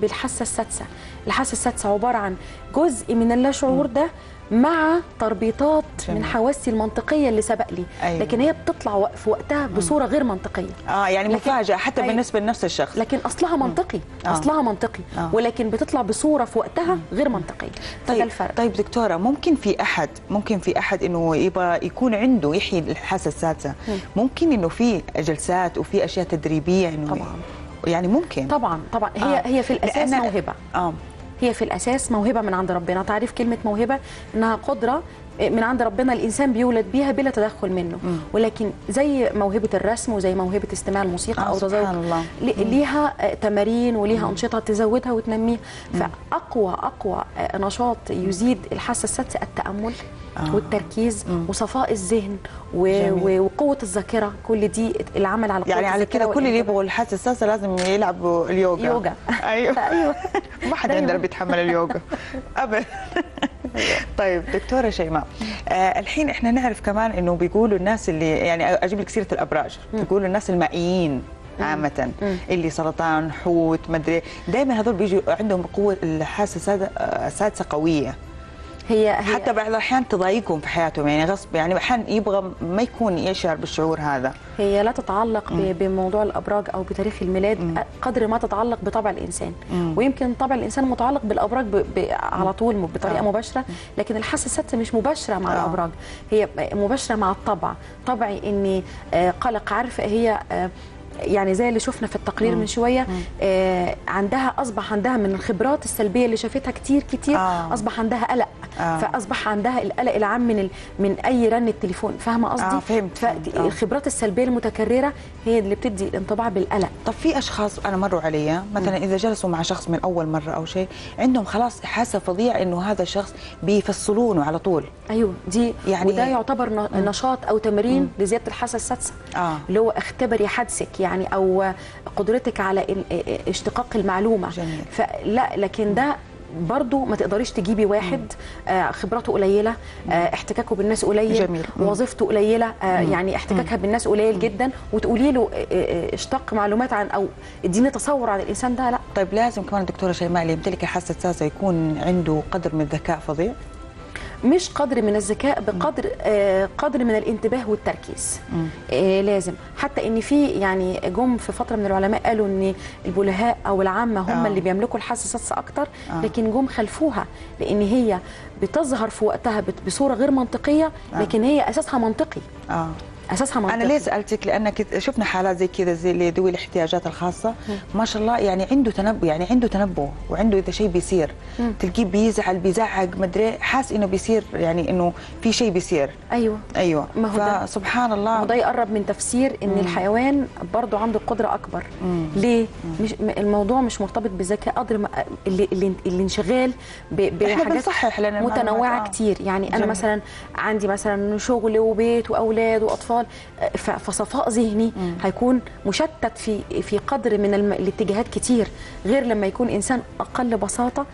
بالحاسة السادسة الحاسة السادسة عبارة عن جزء من اللاشعور ده مع تربيطات جميل. من حواسي المنطقية اللي سبق لي. أيوة. لكن هي بتطلع في وقتها بصورة غير منطقية. آه يعني مفاجأة حتى أيوة. بالنسبة لنفس الشخص. لكن أصلها منطقي. آه. أصلها منطقي. آه. ولكن بتطلع بصورة في وقتها غير منطقية. ده طيب الفرق. طيب دكتورة ممكن في أحد ممكن في أحد إنه يبغى يكون عنده يحيي الحاسة السادسة؟ ممكن إنه في جلسات وفي أشياء تدريبية إنه طبعاً. يعني ممكن؟ طبعا طبعا. هي آه. هي في الأساس موهبة. آه. هي في الأساس موهبة من عند ربنا. تعريف كلمة موهبة إنها قدرة من عند ربنا الإنسان بيولد بيها بلا تدخل منه. ولكن زي موهبة الرسم وزي موهبة استماع الموسيقى آه، أو تذوق مم. ليها آه، تمارين وليها مم. أنشطة تزودها وتنميها. فأقوى أقوى آه، نشاط يزيد الحاسه السادسه التأمل آه. والتركيز وصفاء الذهن و... وقوة الذاكرة. كل دي العمل على يعني على كده كل اللي. يبغوا الحاسه السادسه لازم يلعبوا اليوغا. يوغا. أيوه. [LAUGHS] أيوه. ما حد. عندنا بيتحمل اليوغا. [LAUGHS] ابدا. طيب دكتورة شيماء آه الحين إحنا نعرف كمان إنه بيقولوا الناس اللي يعني أجيب لك سيرة الأبراج. بيقولوا الناس المائيين عامة اللي سرطان حوت مدري دائما هذول بيجوا عندهم قوة الحاسة السادة- آه، السادسة قوية. هي, هي حتى بعض الأحيان تضايقهم في حياتهم يعني غصب يعني أحيانا يبغى ما يكون يشعر بالشعور هذا هي لا تتعلق ب- بموضوع الأبراج أو بتاريخ الميلاد قدر ما تتعلق بطبع الإنسان مم. ويمكن طبع الإنسان متعلق بالأبراج ب... ب... على طول م- بطريقة آه. مباشرة لكن الحاسة السادسة مش مباشرة مع آه. الأبراج هي مباشرة مع الطبع طبعي إني آه، قلق عارفة هي آه، يعني زي اللي شفنا في التقرير مم. من شوية آه عندها أصبح عندها من الخبرات السلبية اللي شافتها كتير كتير آه. أصبح عندها قلق آه. فأصبح عندها القلق العام من ال... من أي رن التليفون. فاهمة قصدي؟ آه، فهمت، فهمت، آه. فالخبرات السلبية المتكررة هي اللي بتدي الانطباع بالقلق. طب في أشخاص أنا مروا علي مثلا إذا جلسوا مع شخص من أول مرة أو شيء عندهم خلاص حاسه فظيع إنه هذا الشخص بيفصلونه على طول. أيوه دي يعني- وده يعتبر نشاط أو تمرين لزيادة الحاسه السادسه آه. اللي هو اختبري حدسك يعني أو قدرتك على اشتقاق المعلومة. جميل. فلا لكن ده برضو ما تقدريش تجيبي واحد آه خبراته قليلة آه احتكاكه بالناس قليل جميل. وظيفته قليلة آه. يعني احتكاكها بالناس قليل جدا. وتقولي له اشتق معلومات عن أو اديني تصور عن الإنسان ده لا. طيب لازم كمان دكتورة شيماء اللي يمتلك الحاسه السادسه يكون عنده قدر من الذكاء فظيع؟ مش قدر من الذكاء بقدر آه قدر من الانتباه والتركيز آه لازم حتى إن في يعني جم في فترة من العلماء قالوا إن البلهاء أو العامة هم آه. آه. اللي بيملكوا الحاسه السادسه أكتر آه. آه. لكن جم خلفوها لأن هي بتظهر في وقتها بصورة غير منطقية آه. لكن هي أساسها منطقي آه أساسها منطقي. أنا ليه سألتك؟ لأن كت- شفنا حالات زي كذا زي اللي ذوي الاحتياجات الخاصة. ما شاء الله يعني عنده تنبؤ يعني عنده تنبؤ وعنده إذا شيء بيصير. مم. تلقيه بيزعل بيزعق مدري حاس إنه بيصير يعني إنه في شيء بيصير. أيوه. أيوه. ما هو فسبحان الله. وده يقرب من تفسير إن مم. الحيوان برضو عنده قدرة أكبر. مم. ليه؟ مش م- الموضوع مش مرتبط بالذكاء قدر ما اللي اللي الانشغال بحاجات متنوعة آه. كتير. يعني أنا جميل. مثلا عندي مثلا شغل وبيت وأولاد وأطفال ف- فصفاء ذهني هيكون مشتت في في قدر من الاتجاهات كتير. غير لما يكون إنسان أقل بساطة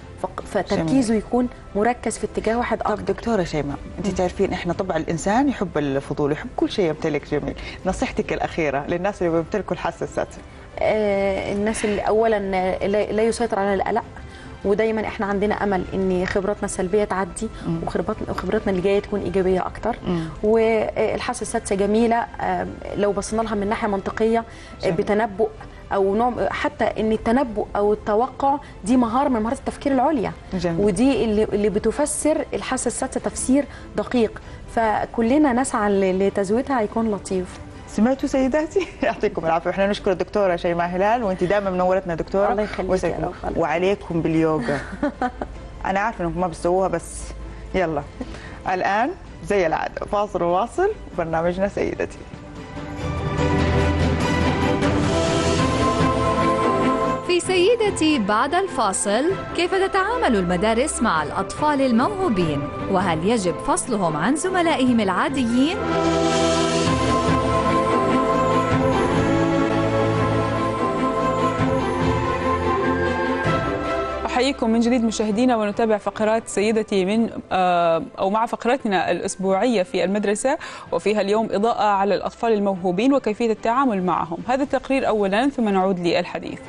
فتركيزه يكون مركز في اتجاه واحد طب دكتورة شيماء أنت تعرفين إحنا طبعا الإنسان يحب الفضول يحب كل شيء يمتلك جميل. نصيحتك الأخيرة للناس اللي بيمتلكوا الحاسه السادسه آه، الناس اللي اولا لا لا يسيطر على القلق. ودايما إحنا عندنا أمل إن خبراتنا السلبية تعدي وخبراتنا اللي جاية تكون إيجابية أكتر. والحاسة السادسة جميلة لو بصينا لها من ناحية منطقية آه،. بتنبؤ أو نوع حتى إن التنبؤ أو التوقع دي مهارة من مهارات التفكير العليا. جميل. ودي اللي, اللي بتفسر الحاسة السادسة تفسير دقيق. فكلنا نسعى ل- لتزويدها هيكون لطيف. سمعتوا سيداتي؟ [LAUGHS] يعطيكم العافية. إحنا نشكر الدكتورة شيماء هلال وانت دائما منورتنا دكتورة. الله يخليك وعليكم باليوغا. [LAUGHS] أنا عارفة إنكم ما بتسووها بس يلا. الآن زي العادة فاصل وواصل برنامجنا سيدتي. في سيدتي بعد الفاصل كيف تتعامل المدارس مع الأطفال الموهوبين؟ وهل يجب فصلهم عن زملائهم العاديين؟ أحييكم من جديد مشاهدينا ونتابع فقرات سيدتي من آه، أو مع فقراتنا الأسبوعية في المدرسة وفيها اليوم إضاءة على الأطفال الموهوبين وكيفية التعامل معهم. هذا التقرير أولا ثم نعود للحديث.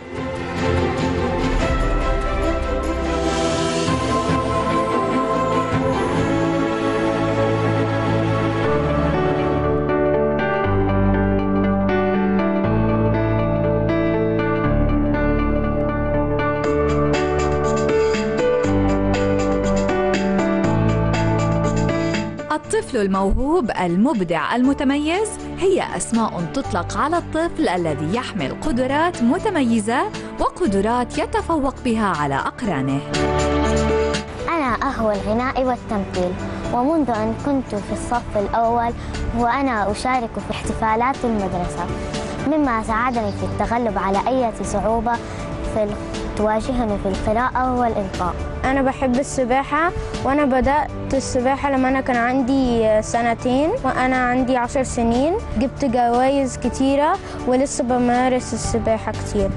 الموهوب المبدع المتميز هي أسماء تطلق على الطفل الذي يحمل قدرات متميزة وقدرات يتفوق بها على أقرانه. أنا أهوى الغناء والتمثيل ومنذ أن كنت في الصف الأول وأنا أشارك في احتفالات المدرسة مما ساعدني في التغلب على أي صعوبة في تواجهني في القراءة والإلقاء. أنا بحب السباحة وأنا بدأت السباحة لما أنا كان عندي سنتين وأنا عندي عشر سنين. جبت جوائز كتيرة ولسه بمارس السباحة كتير.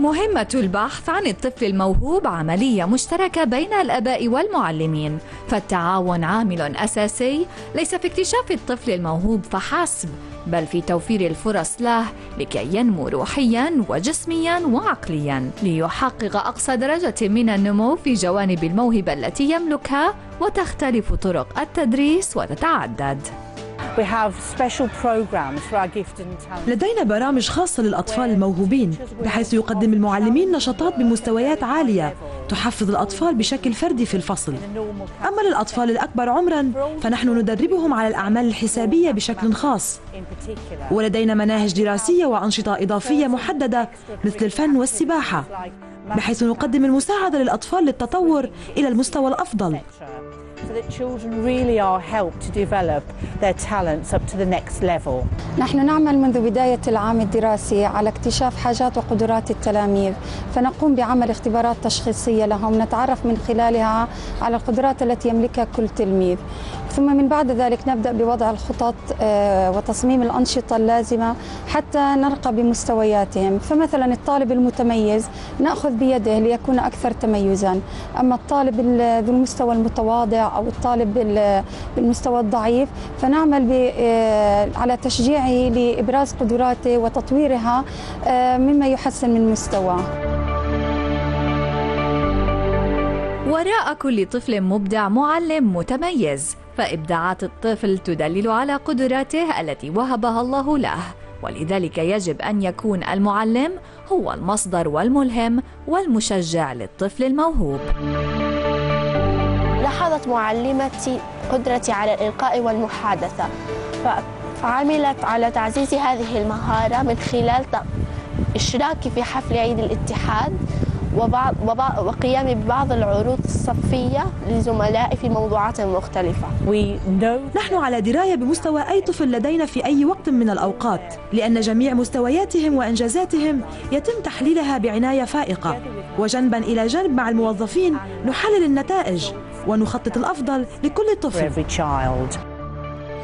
مهمة البحث عن الطفل الموهوب عملية مشتركة بين الآباء والمعلمين، فالتعاون عامل أساسي. ليس في اكتشاف الطفل الموهوب فحسب، بل في توفير الفرص له لكي ينمو روحيا وجسميا وعقليا، ليحقق أقصى درجة من النمو في جوانب الموهبة التي يملكها، وتختلف طرق التدريس وتتعدد. لدينا برامج خاصة للأطفال الموهوبين بحيث يقدم المعلمين نشاطات بمستويات عالية تحفز الأطفال بشكل فردي في الفصل. أما للأطفال الأكبر عمرا فنحن ندربهم على الأعمال الحسابية بشكل خاص. ولدينا مناهج دراسية وأنشطة إضافية محددة مثل الفن والسباحة بحيث نقدم المساعدة للأطفال للتطور إلى المستوى الأفضل. So that children really are helped to develop their talents up to the next level. نحن نعمل منذ بداية العام الدراسي على اكتشاف حاجات وقدرات التلاميذ فنقوم بعمل اختبارات تشخيصية لهم نتعرف من خلالها على القدرات التي يملكها كل تلميذ ثم من بعد ذلك نبدأ بوضع الخطط آه، وتصميم الأنشطة اللازمة حتى نرقى بمستوياتهم. فمثلا الطالب المتميز نأخذ بيده ليكون أكثر تميزا. أما الطالب ال- ذو المستوى المتواضع أو الطالب بال- بالمستوى الضعيف فنعمل آه، على تشجيعه لإبراز قدراته وتطويرها آه، مما يحسن من مستواه. وراء كل طفل مبدع معلم متميز. فإبداعات الطفل تدلل على قدراته التي وهبها الله له ولذلك يجب أن يكون المعلم هو المصدر والملهم والمشجع للطفل الموهوب. لاحظت معلمتي قدرتي على الإلقاء والمحادثة فعملت على تعزيز هذه المهارة من خلال إشراكي في حفل عيد الاتحاد. وبعض وبعض وقيامي ببعض العروض الصفية لزملائي في موضوعات مختلفة. نحن على دراية بمستوى أي طفل لدينا في أي وقت من الأوقات لأن جميع مستوياتهم وإنجازاتهم يتم تحليلها بعناية فائقة. وجنبا إلى جنب مع الموظفين نحلل النتائج ونخطط الأفضل لكل طفل.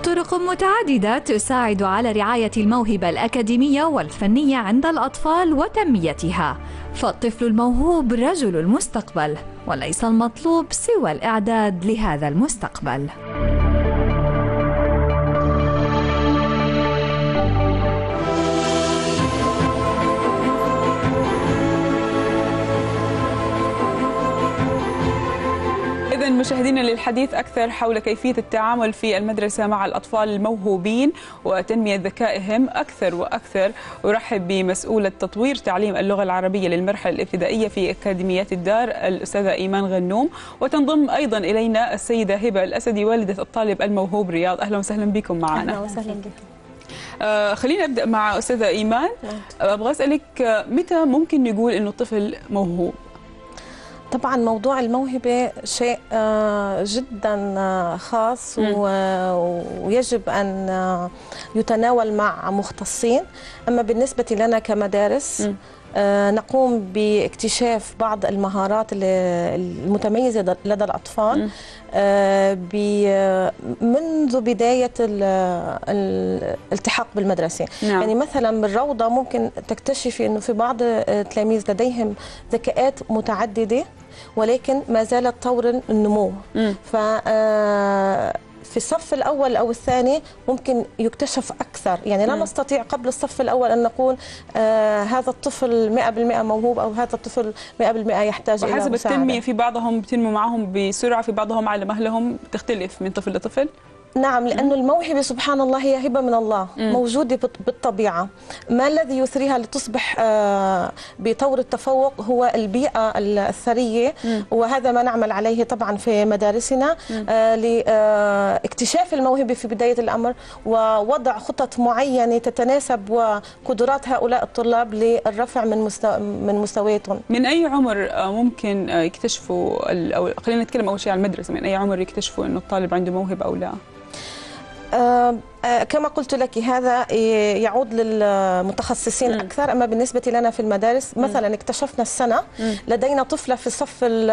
طرق متعددة تساعد على رعاية الموهبة الأكاديمية والفنية عند الأطفال وتنميتها. فالطفل الموهوب رجل المستقبل وليس المطلوب سوى الإعداد لهذا المستقبل. مشاهدينا للحديث أكثر حول كيفية التعامل في المدرسة مع الأطفال الموهوبين وتنمية ذكائهم أكثر وأكثر. أرحب بمسؤولة تطوير تعليم اللغة العربية للمرحلة الابتدائية في أكاديميات الدار الأستاذة إيمان غنوم. وتنضم أيضا إلينا السيدة هبة الأسدي والدة الطالب الموهوب رياض. أهلا وسهلا بكم معنا. أهلا وسهلا بك آه خلينا أبدأ مع أستاذة إيمان. آه، أبغى أسألك آه، متى ممكن نقول إنه الطفل موهوب؟ طبعا موضوع الموهبة شيء آه، جدا آه، خاص. و- ويجب أن آه، يتناول مع مختصين أما بالنسبة لنا كمدارس آه، نقوم باكتشاف بعض المهارات ال- المتميزة لدى الأطفال آه، منذ بداية ال- الالتحاق بالمدرسة. نعم. يعني مثلا بالروضة ممكن تكتشفي أنه في بعض التلاميذ لديهم ذكاءات متعددة ولكن ما زالت طور النمو. ف آه، في الصف الأول أو الثاني ممكن يكتشف أكثر. يعني لا. نستطيع قبل الصف الأول أن نقول آه هذا الطفل 100% موهوب أو هذا الطفل 100% يحتاج إلى وحسب مساعدة. التنمية في بعضهم بتنمو معهم بسرعة في بعضهم على مهلهم تختلف من طفل لطفل. نعم لأنه الموهبة سبحان الله هي هبة من الله. موجودة بالطبيعة ما الذي يثريها لتصبح آه، بطور التفوق هو البيئة الثرية. وهذا ما نعمل عليه طبعا في مدارسنا. آه، لاكتشاف الموهبة في بداية الأمر ووضع خطط معينة تتناسب وقدرات هؤلاء الطلاب للرفع من من مستوياتهم من أي عمر آه، ممكن آه، يكتشفوا أو خلينا نتكلم أول شيء عن المدرسة من أي عمر يكتشفوا إنه الطالب عنده موهبة أو لا آه، آه، كما قلت لك هذا يعود للمتخصصين أكثر. أما بالنسبة لنا في المدارس مثلا اكتشفنا السنة مم. لدينا طفلة في الصف ال-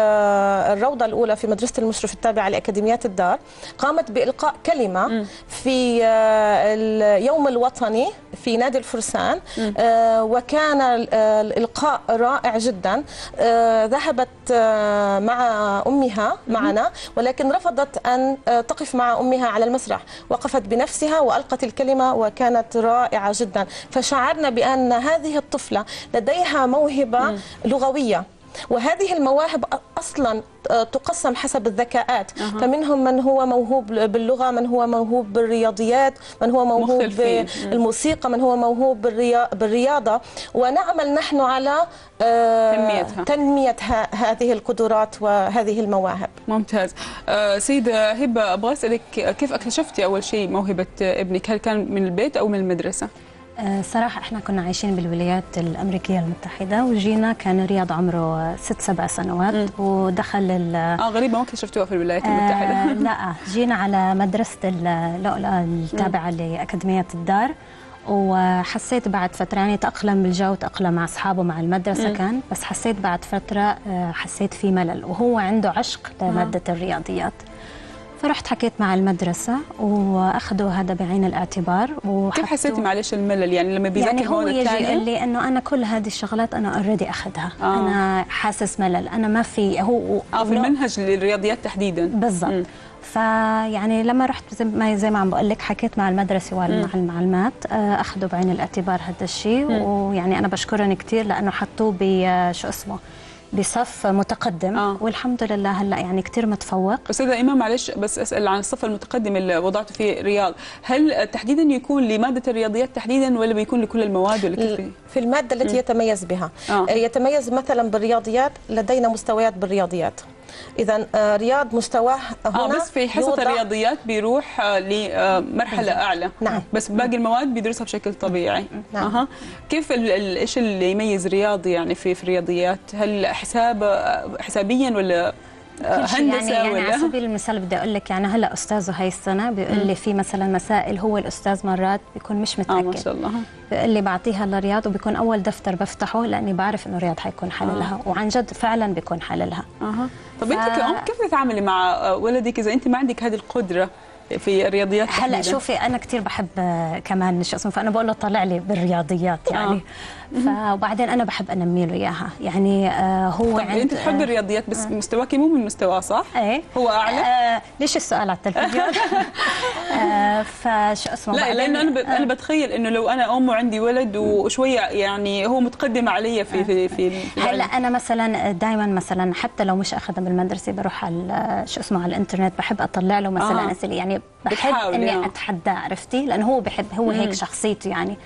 الروضة الأولى في مدرسة المشرف التابعة لأكاديميات الدار. قامت بإلقاء كلمة في آه، اليوم الوطني في نادي الفرسان آه، وكان ال- آه، الإلقاء رائع جدا. آه، ذهبت آه، مع أمها معنا ولكن رفضت أن آه، تقف مع أمها على المسرح. وقفت بنفسها وألقت الكلمة وكانت رائعة جدا. فشعرنا بأن هذه الطفلة لديها موهبة لغوية. وهذه المواهب أصلا آه، تقسم حسب الذكاءات أها. فمنهم من هو موهوب باللغة من هو موهوب بالرياضيات من هو موهوب مختلفين. بالموسيقى من هو موهوب بالريا- بالرياضة ونعمل نحن على آه، تنميتها. تنمية هذه القدرات وهذه المواهب ممتاز آه، سيدة هبة أبغى أسألك كيف اكتشفتي أول شيء موهبة ابنك هل كان من البيت أو من المدرسة؟ آه، صراحة إحنا كنا عايشين بالولايات الأمريكية المتحدة وجينا كان رياض عمره ست سبع سنوات ودخل ال آه غريبة ما اكتشفتوها في الولايات آه المتحدة. [LAUGHS] لا جينا على مدرسة اللؤلؤة التابعة لأكاديمية الدار وحسيت بعد فترة يعني تأقلم بالجو تأقلم مع أصحابه مع المدرسة مم. كان بس حسيت بعد فترة آه، حسيت في ملل وهو عنده عشق لمادة الرياضيات. فرحت حكيت مع المدرسة وأخذوا هذا بعين الاعتبار كيف حسيتي معلش الملل يعني لما بيذاكر يعني هو يجي يقول لي إنه أنا كل هذه الشغلات أنا اوريدي أخذها آه. آه. أنا حاسس ملل أنا ما في هو آه في المنهج للرياضيات تحديدا بالضبط فيعني لما رحت زي ما زي ما عم بقول لك حكيت مع المدرسة ومع. المعلمات آه، أخذوا بعين الاعتبار هذا الشيء. ويعني أنا بشكرهم كثير لأنه حطوه ب شو اسمه بصف متقدم آه. والحمد لله هلأ يعني كثير متفوق أستاذة إيمان معلش بس أسأل عن الصف المتقدم اللي وضعته فيه رياض هل تحديدا يكون لمادة الرياضيات تحديدا ولا بيكون لكل المواد ولا كيف؟ في المادة التي مم. يتميز بها. آه. يتميز مثلا بالرياضيات لدينا مستويات بالرياضيات إذا آه، رياض مستواه هنا آه بس في حصة يوضع- الرياضيات بيروح آه، لمرحلة بالضبط. أعلى نعم. بس باقي المواد بيدرسها بشكل طبيعي نعم. أها. كيف ال- ال- إيش اللي يميز رياضي يعني في في الرياضيات؟ هل حساب آه، حسابيا ولا آه، شيء هندسة يعني, يعني ولا؟ على سبيل المثال بدي أقول لك يعني هلأ أستاذه هاي السنة بيقول. لي في مثلا مسائل هو الأستاذ مرات بيكون مش متاكد آه ما شاء الله. بيقول لي بعطيها للرياض وبيكون أول دفتر بفتحه لأني بعرف إنه رياض حيكون حللها آه. وعن جد فعلا بيكون حللها. أها. طب ف- انت كأم كيف تتعاملي مع آه، ولدك إذا أنت ما عندك هذه القدرة في الرياضيات هلأ؟ شوفي أنا كثير بحب آه، كمان شو اسمه فأنا بقول له طلع لي بالرياضيات يعني. ف وبعدين أنا بحب أنمي له إياها يعني آه هو عند أنت تحبي الرياضيات بس مستواكي مو من مستواه صح؟ إيه هو أعلى؟ آه ليش السؤال على التلفزيون؟ [LAUGHS] آه فشو اسمه لا لأنه أنا. آه. أنا بتخيل إنه لو أنا أم وعندي ولد وشوية يعني هو متقدم علي في في في في هلا. أنا مثلا دائما مثلا حتى لو مش اخذها بالمدرسة بروح على شو اسمه على الإنترنت بحب أطلع له مثلا آه. أسئلة يعني بحب إني آه. اتحداه عرفتي لأنه هو بحب هو هيك. شخصيته يعني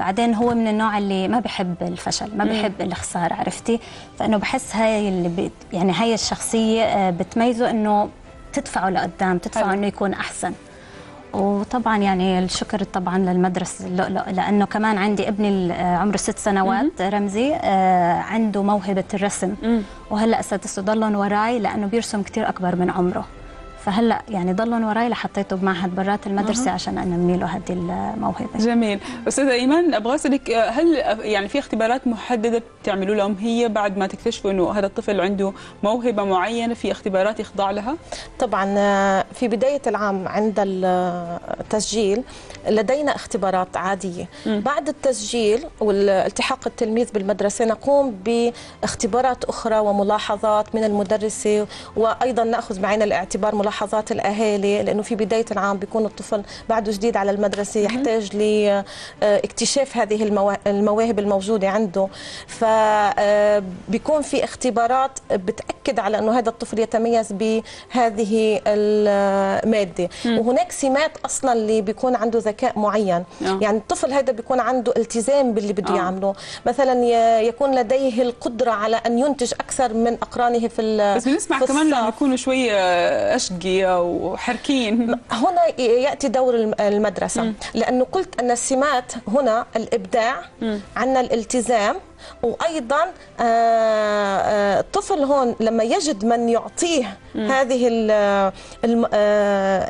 بعدين هو من النوع اللي ما بحب الفشل ما. بحب الخسارة عرفتي؟ فإنه بحس هاي اللي بي يعني هاي الشخصية آه، بتميزه إنه تدفعه لقدام تدفعه. إنه يكون أحسن. وطبعا يعني الشكر طبعا للمدرسة اللؤلؤ لأنه كمان عندي ابني آه، عمره ست سنوات رمزي آه، عنده موهبة الرسم. وهلأ اساتذته ضلهم وراي لأنه بيرسم كتير أكبر من عمره. فهلا يعني ضلهم وراي لحطيته بمعهد برات المدرسة أها. عشان أنمي له هذه الموهبة جميل أستاذة إيمان أبغى أسألك هل يعني في اختبارات محددة بتعملوا لهم هي بعد ما تكتشفوا إنه هذا الطفل عنده موهبة معينة في اختبارات يخضع لها؟ طبعا في بداية العام عند التسجيل لدينا اختبارات عادية مم. بعد التسجيل والالتحاق التلميذ بالمدرسة نقوم باختبارات أخرى وملاحظات من المدرسة وأيضا نأخذ بعين الاعتبار ملاحظات ملاحظات الأهالي لأنه في بداية العام بيكون الطفل بعده جديد على المدرسة يحتاج لاكتشاف هذه الموا- المواهب الموجودة عنده فبيكون في اختبارات بتأكد على أنه هذا الطفل يتميز بهذه المادة. وهناك سمات أصلا اللي بيكون عنده ذكاء معين آه. يعني الطفل هذا بيكون عنده التزام باللي بده آه. يعمله مثلا يكون لديه القدرة على أن ينتج أكثر من أقرانه في بس بنسمع في كمان الصف. يكونوا شوي آه، اشقياء وحركين هنا يأتي دور الم- المدرسة مم. لأنه قلت أن السمات هنا الإبداع مم. عندنا الالتزام وأيضا آه، آه، الطفل هون لما يجد من يعطيه. هذه آه،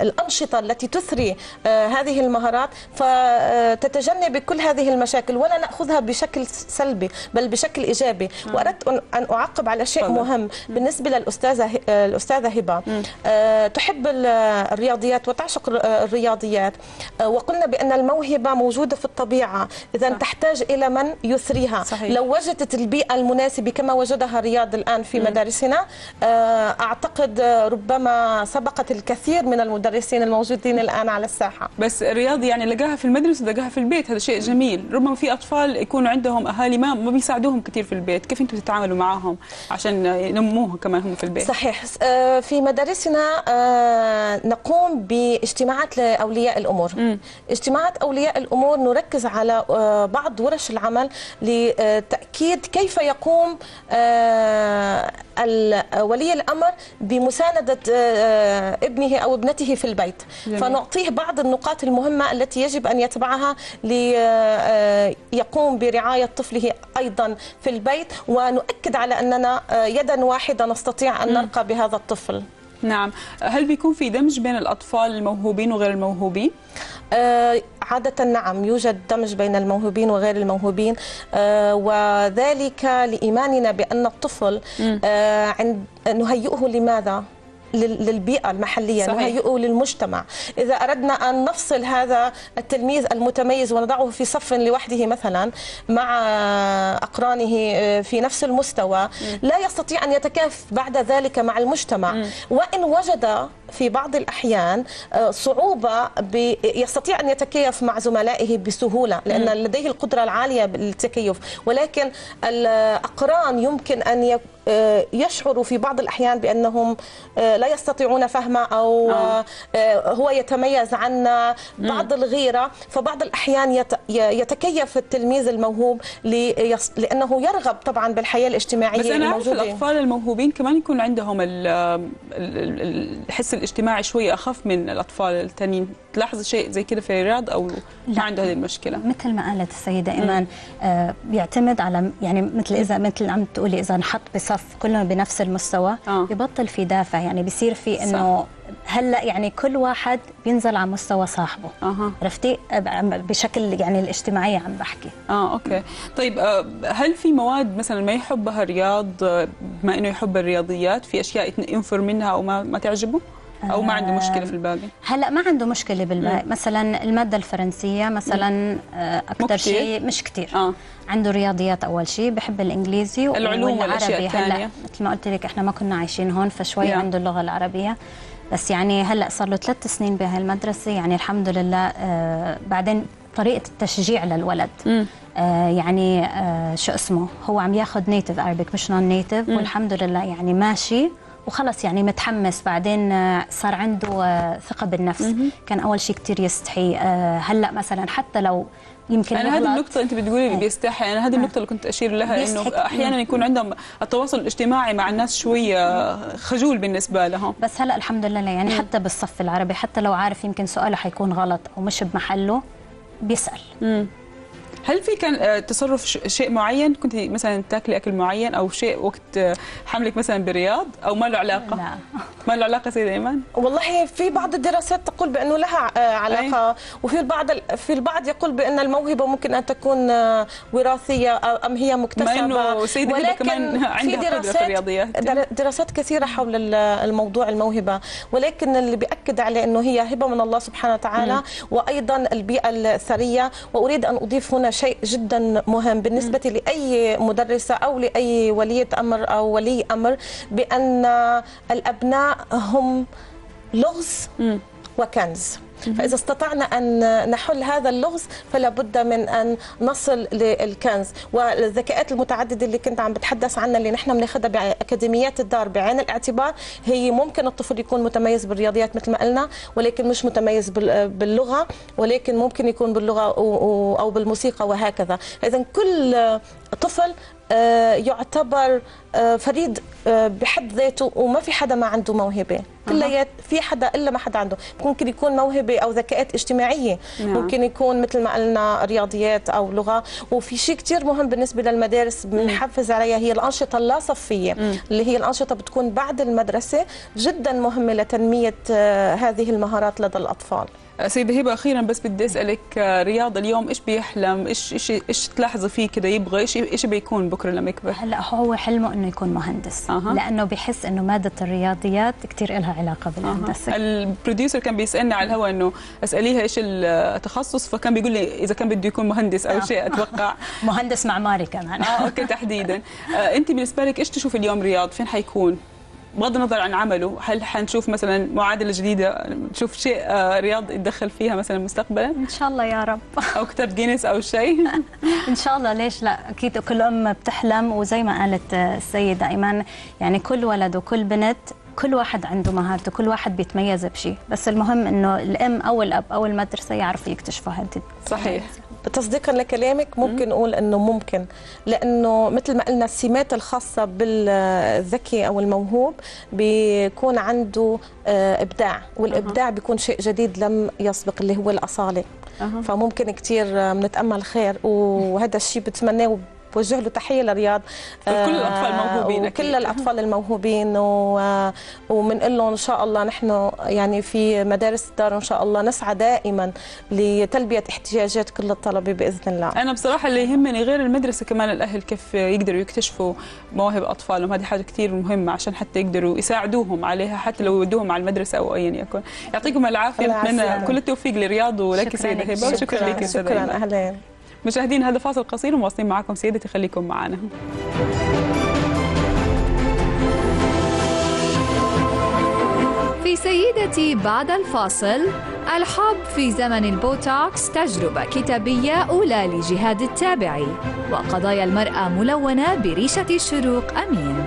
الأنشطة التي تثري آه، هذه المهارات فتتجنب كل هذه المشاكل. ولا نأخذها بشكل سلبي بل بشكل إيجابي. وأردت أن أعقب على شيء. مهم بالنسبة للأستاذة آه، الأستاذة هبة. آه، تحب ال- الرياضيات وتعشق الر- آه، الرياضيات. آه، وقلنا بأن الموهبة موجودة في الطبيعة. إذا تحتاج إلى من يثريها. صحيح. لو وجدت البيئة المناسبة كما وجدها رياض الآن في. مدارسنا. آه، أعتقد آه، ربما سبقت الكثير من المدرسين الموجودين الآن على الساحة. بس الرياض يعني لقاها في المدرسة لقاها في البيت هذا شيء جميل. ربما في أطفال يكونوا عندهم أهالي ما ما بيساعدوهم كثير في البيت. كيف أنتم تتعاملوا معاهم عشان ينموها كمان هم في البيت؟ صحيح. آه، في مدارسنا آه، نقوم باجتماعات لأولياء الأمور. اجتماعات أولياء الأمور نركز على بعض ورش العمل لتاكيد كيف يقوم آه، ولي الأمر بمساندة آه، ابنه أو ابنته في البيت. جميل. فنعطيه بعض النقاط المهمة التي يجب أن يتبعها ليقوم برعاية طفله أيضا في البيت. ونؤكد على أننا آه، يدا واحدة نستطيع أن نرقى بهذا الطفل. نعم. هل بيكون في دمج بين الأطفال الموهوبين وغير الموهوبين؟ آه، عادة نعم يوجد دمج بين الموهوبين وغير الموهوبين آه، وذلك لإيماننا بأن الطفل آه، عند نهيئه لماذا؟ لل- للبيئة المحلية صحيح. نهيئه للمجتمع. إذا أردنا أن نفصل هذا التلميذ المتميز ونضعه في صف لوحده مثلا مع أقرانه آه، في نفس المستوى لا يستطيع أن يتكيف بعد ذلك مع المجتمع. وإن وجد في بعض الأحيان آه، صعوبة يستطيع أن يتكيف مع زملائه بسهولة لأن مم. لديه القدرة العالية بالتكيف. ولكن الأقران يمكن أن يشعروا في بعض الأحيان بأنهم آه، لا يستطيعون فهمه أو آه. آه، هو يتميز عنا بعض الغيرة فبعض الأحيان يتكيف التلميذ الموهوب لأنه يرغب طبعا بالحياة الاجتماعية بس أنا أعرف الموجودة. الأطفال الموهوبين كمان يكون عندهم ال- ال- ال- الحس الاجتماعي شوي أخف من الأطفال الثانيين تلاحظ شيء زي كده في الرياض أو ما عنده هذه المشكلة؟ مثل ما قالت السيدة إيمان آه بيعتمد على يعني مثل إذا مثل عم تقولي إذا انحط بصف كلهم بنفس المستوى آه. ببطل في دافع. يعني بيصير في إنه هلأ يعني كل واحد بينزل على مستوى صاحبه. أها. عرفتي؟ بشكل يعني الاجتماعية عم بحكي. آه أوكي. طيب آه، هل في مواد مثلا ما يحبها الرياض آه، بما إنه يحب الرياضيات في أشياء ينفر منها أو ما ما تعجبه؟ أو ما عنده مشكلة في الباقي هلا ما عنده مشكلة بالباقي مم. مثلا المادة الفرنسية مثلا آه، أكثر؟ شيء مش كثير آه. عنده رياضيات أول شيء بحب الإنجليزي العلوم والعربي. هلا مثل ما قلت لك إحنا ما كنا عايشين هون فشوي Yeah. عنده اللغة العربية بس يعني هلا صار له ثلاث سنين بهالمدرسة يعني الحمد لله آه بعدين طريقة التشجيع للولد آه يعني آه شو اسمه هو عم ياخذ نيتف عربيك مش نون نيتف. والحمد لله يعني ماشي وخلص يعني متحمس بعدين آه، صار عنده آه، ثقة بالنفس مهم. كان أول شيء كتير يستحي آه، هلأ مثلا حتى لو يمكن أنا هذه يغلط. النقطة أنت بتقولي بيستحي أنا هذه النقطة اللي كنت أشير لها إنه. أحيانا مم. يكون عندهم التواصل الاجتماعي مع الناس شوي آه، خجول بالنسبة لهم بس هلأ الحمد لله يعني مم. حتى بالصف العربي حتى لو عارف يمكن سؤاله حيكون غلط أو مش بمحله بيسأل مم. هل في كان آه، تصرف ش- شيء معين؟ كنت مثلا تاكلي أكل معين أو شيء وقت آه، حملك مثلا برياض أو ما له علاقة؟ لا. ما له علاقة سيدة إيمان؟ والله في بعض الدراسات تقول بأنه لها آه، علاقة وفي البعض في البعض يقول بأن الموهبة ممكن أن تكون وراثية أم هي مكتسبة. إنه سيدة هبة كمان عندها في الرياضيات. در- دراسات كثيرة حول ال- الموضوع الموهبة. ولكن اللي بيأكد عليه إنه هي هبة من الله سبحانه وتعالى. وأيضا البيئة الثرية. وأريد أن أضيف هنا شيء جدا مهم بالنسبة لأي مدرسة أو لأي وليه أمر أو ولي أمر بأن الأبناء هم لغز وكنز. فإذا استطعنا أن نحل هذا اللغز فلا بد من أن نصل للكنز. والذكاءات المتعددة اللي كنت عم بتحدث عنها اللي نحن بناخذها بأكاديميات الدار بعين الاعتبار هي ممكن الطفل يكون متميز بالرياضيات مثل ما قلنا ولكن مش متميز بال- باللغة ولكن ممكن يكون باللغة أو بالموسيقى وهكذا. إذا كل طفل يعتبر آه، فريد آه، بحد ذاته وما في حدا ما عنده موهبة. كليات في حدا إلا ما حدا عنده. ممكن يكون موهبة أو ذكاءات اجتماعية. نعم. ممكن يكون مثل ما قلنا رياضيات أو لغة. وفي شيء كتير مهم بالنسبة للمدارس بنحفز عليها هي الأنشطة اللا صفيه اللي هي الأنشطة بتكون بعد المدرسة جدا مهمة لتنمية آه، هذه المهارات لدى الأطفال. سيدة هبة أخيرا بس بدي أسألك آه، رياض اليوم إيش بيحلم؟ إيش إيش إيش تلاحظي فيه كده يبغى؟ إيش إيش بيكون بكرة لما يكبر؟ هلا هو حلمه إنه يكون مهندس. أها. لأنه بحس إنه مادة الرياضيات كثير لها علاقة بالهندسة. ال producer كان بيسالنا على الهواء إنه أسأليها إيش التخصص فكان بيقول لي إذا كان بده يكون مهندس أو آه. شيء أتوقع. [LAUGHS] مهندس معماري كمان. آه okay تحديدا. آه أنت بالنسبة لك إيش تشوف اليوم رياض؟ فين حيكون؟ بغض النظر عن عمله هل حنشوف مثلا معادلة جديدة؟ نشوف شيء آه رياض يتدخل فيها مثلا مستقبلا؟ إن شاء الله يا رب. [LAUGHS] أو كتاب جينيس أو شيء؟ [LAUGHS] إن شاء الله ليش لا؟ أكيد كل أم بتحلم وزي ما قالت آه، السيدة إيمان يعني كل ولد وكل بنت كل واحد عنده مهارته كل واحد بيتميز بشيء. بس المهم إنه الأم أو الأب أو المدرسة يعرفوا يكتشفوا هذه صحيح. تصديقا لكلامك ممكن نقول إنه ممكن. لأنه مثل ما قلنا السمات الخاصة بالذكي أو الموهوب بيكون عنده آه، إبداع والإبداع بيكون شيء جديد لم يسبق اللي هو الأصالة. فممكن كثير بنتأمل خير. وهذا الشيء بتمناه بوجه له تحية لرياض فكل الأطفال الموهوبين وكل أكيد. الأطفال الموهوبين و... ومنقول لهم إن شاء الله نحن يعني في مدارس الدار إن شاء الله نسعى دائما لتلبية احتياجات كل الطلبة بإذن الله أنا بصراحة اللي يهمني غير المدرسة كمان الأهل كيف يقدروا يكتشفوا مواهب أطفالهم هذه حاجة كثير مهمة عشان حتى يقدروا يساعدوهم عليها حتى لو يودوهم على المدرسة أو ايا يكن يعطيكم العافية كل التوفيق لرياض ولك شكراً سيدة. هبة وشكرا شكراً. لك أستاذة شكراً. إيمان. أهلاً. مشاهدين هذا فاصل قصير ومواصلين معكم سيدتي خليكم معنا. في سيدتي بعد الفاصل الحب في زمن البوتوكس تجربة كتابية أولى لجهاد التابعي وقضايا المرأة ملونة بريشة الشروق أمين.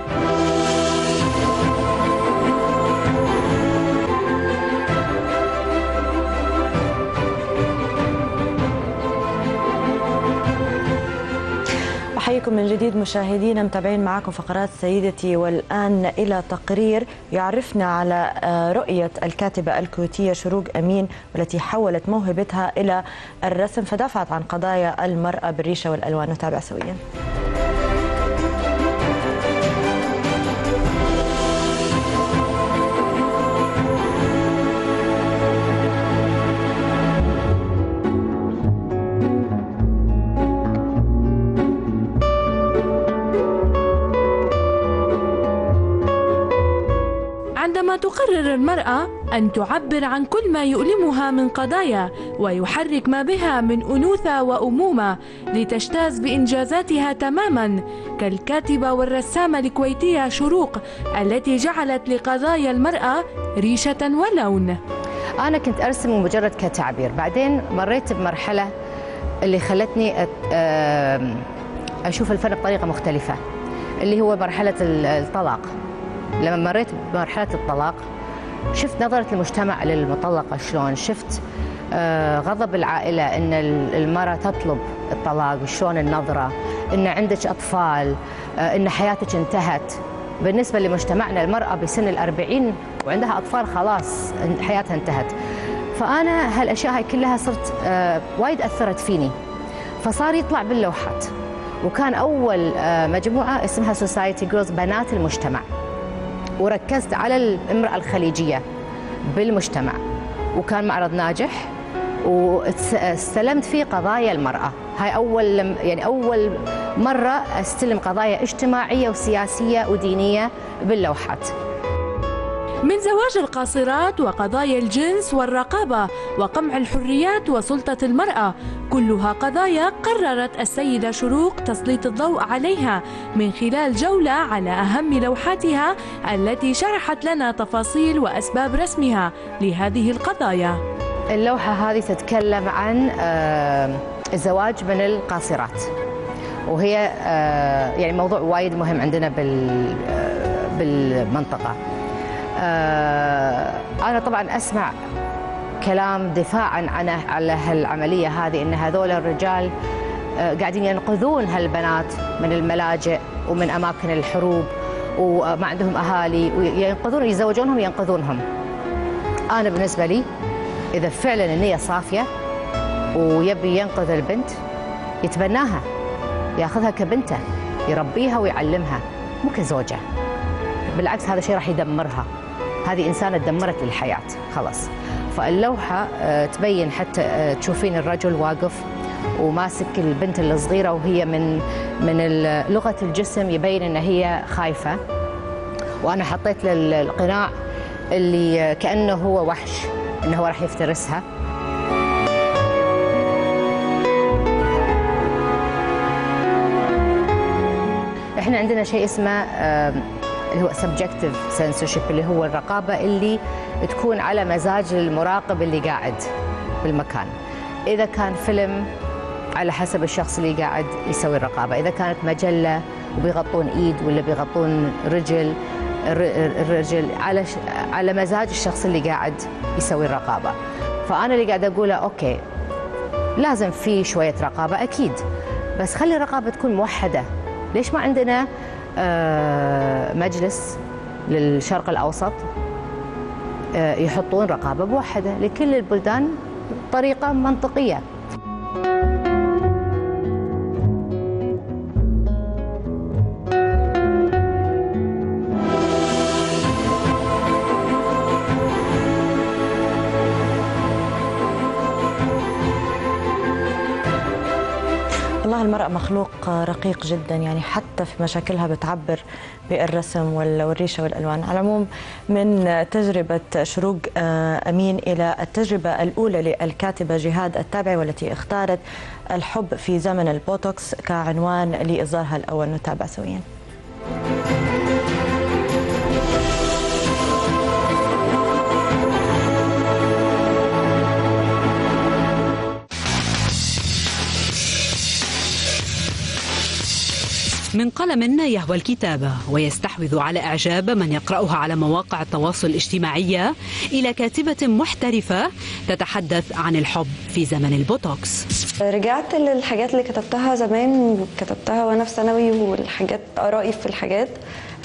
أحييكم من جديد مشاهدينا متابعين معكم فقرات سيدتي والآن إلى تقرير يعرفنا على آه، رؤية الكاتبة الكويتية شروق أمين والتي حولت موهبتها إلى الرسم فدافعت عن قضايا المرأة بالريشة والألوان. نتابع سويا. عندما تقرر المرأة أن تعبر عن كل ما يؤلمها من قضايا ويحرك ما بها من أنوثة وأمومة لتجتاز بإنجازاتها تماما كالكاتبة والرسامة الكويتية شروق التي جعلت لقضايا المرأة ريشة ولون. أنا كنت أرسم مجرد كتعبير بعدين مريت بمرحلة اللي خلتني آم، أشوف الفن بطريقة مختلفة اللي هو مرحلة ال- الطلاق. لما مريت بمرحلة الطلاق شفت نظرة المجتمع للمطلقة شلون؟ شفت آه، غضب العائلة أن ال- المرأة تطلب الطلاق شلون النظرة؟ أن عندك أطفال آه، أن حياتك انتهت. بالنسبة لمجتمعنا المرأة بسن الأربعين وعندها أطفال خلاص حياتها انتهت. فأنا هالأشياء هاي كلها صرت آه، وايد أثرت فيني. فصار يطلع باللوحات. وكان أول آه، مجموعة اسمها Society Girls بنات المجتمع. وركزت على الامرأة الخليجية بالمجتمع. وكان معرض ناجح واستلمت فيه قضايا المرأة. هاي أول يعني أول مرة أستلم قضايا اجتماعية وسياسية ودينية باللوحات. من زواج القاصرات وقضايا الجنس والرقابة وقمع الحريات وسلطة المرأة كلها قضايا قررت السيدة شروق تسليط الضوء عليها من خلال جولة على أهم لوحاتها التي شرحت لنا تفاصيل وأسباب رسمها لهذه القضايا. اللوحة هذه تتكلم عن آه، الزواج من القاصرات. وهي آه، يعني موضوع وايد مهم عندنا آه، بالمنطقة. أنا طبعا أسمع كلام دفاعا عن على هالعملية هذه إن هذول الرجال آه، قاعدين ينقذون هالبنات من الملاجئ ومن أماكن الحروب وما عندهم أهالي وينقذون يتزوجونهم وينقذونهم أنا بالنسبة لي إذا فعلا النية صافية ويبي ينقذ البنت يتبناها ياخذها كبنته يربيها ويعلمها مو كزوجة. بالعكس هذا شيء راح يدمرها. هذه إنسانة تدمرت الحياة. خلاص. فاللوحة آه، تبين حتى آه، تشوفين الرجل واقف وماسك البنت الصغيرة وهي من من لغة الجسم يبين إن هي خايفة. وأنا حطيت له القناع اللي آه، كأنه هو وحش إنه هو راح يفترسها. إحنا عندنا شيء اسمه اللي هو subjective censorship اللي هو الرقابة اللي تكون على مزاج المراقب اللي قاعد بالمكان. إذا كان فيلم على حسب الشخص اللي قاعد يسوي الرقابة. إذا كانت مجلة وبيغطون إيد ولا بيغطون رجل الر- الرجل على على مزاج الشخص اللي قاعد يسوي الرقابة. فأنا اللي قاعد أقوله أوكي لازم في شوية رقابة أكيد. بس خلي الرقابة تكون موحدة. ليش ما عندنا مجلس للشرق الأوسط آه، يحطون رقابة موحدة لكل البلدان بطريقة منطقية. المرأة مخلوق رقيق جدا يعني حتى في مشاكلها بتعبر بالرسم وال- والريشة والألوان. على العموم من تجربة شروق آه، أمين إلى التجربة الأولى للكاتبة جهاد التابعي والتي اختارت الحب في زمن البوتوكس كعنوان لإصدارها الأول. نتابع سويا. من قلم يهوى الكتابة ويستحوذ على إعجاب من يقرأها على مواقع التواصل الاجتماعي إلى كاتبة محترفة تتحدث عن الحب في زمن البوتوكس. رجعت للحاجات اللي كتبتها زمان كتبتها وأنا في ثانوي والحاجات آرائي في الحاجات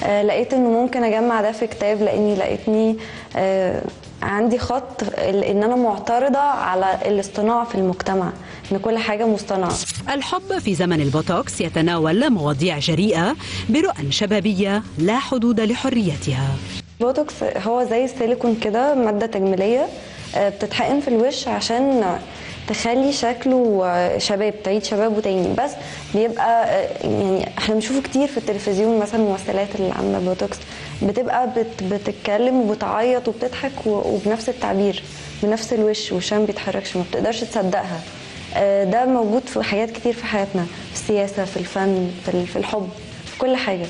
آه لقيت إنه ممكن أجمع ده في كتاب لأني لقيتني آه عندي خط إن أنا معترضة على الاصطناع في المجتمع. إن كل حاجة مصطنعة. الحب في زمن البوتوكس يتناول مواضيع جريئة برؤى شبابية لا حدود لحريتها. بوتوكس هو زي السيليكون كده مادة تجميلية آه بتتحقن في الوش عشان تخلي شكله آه، شباب تعيد شبابه تاني بس بيبقى آه، يعني إحنا بنشوفه كتير في التلفزيون مثلا الممثلات اللي عاملة بوتوكس بتبقى بت بتتكلم وبتعيط وبتضحك وبنفس التعبير بنفس الوش وشها ما بيتحركش ما بتقدرش تصدقها. ده موجود في حاجات كتير في حياتنا في السياسة في الفن في ال- في الحب في كل حاجة.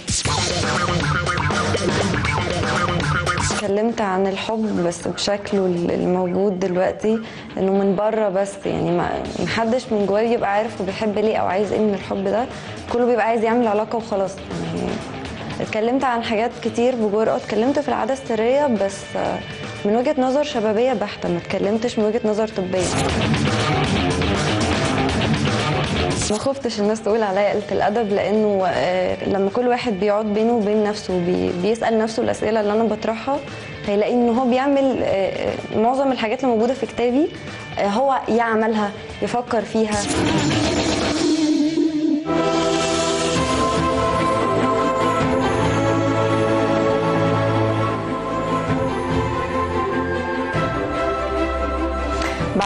اتكلمت عن الحب بس بشكله الموجود دلوقتي إنه من بره بس يعني ما محدش من جواه بيبقى عارف هو بيحب ليه أو عايز إيه من الحب ده كله بيبقى عايز يعمل علاقة وخلاص. يعني اتكلمت عن حاجات كتير بجرأة اتكلمت في العادة السرية بس آه، من وجهة نظر شبابية بحتة ما اتكلمتش من وجهة نظر طبية. ما خفتش الناس تقول عليا قلة الأدب لأنه آه، لما كل واحد بيقعد بينه وبين نفسه بيسأل نفسه الأسئلة اللي أنا بطرحها هيلاقي إن هو بيعمل آه، آه، معظم الحاجات اللي موجودة في كتابي هو يعملها يفكر فيها.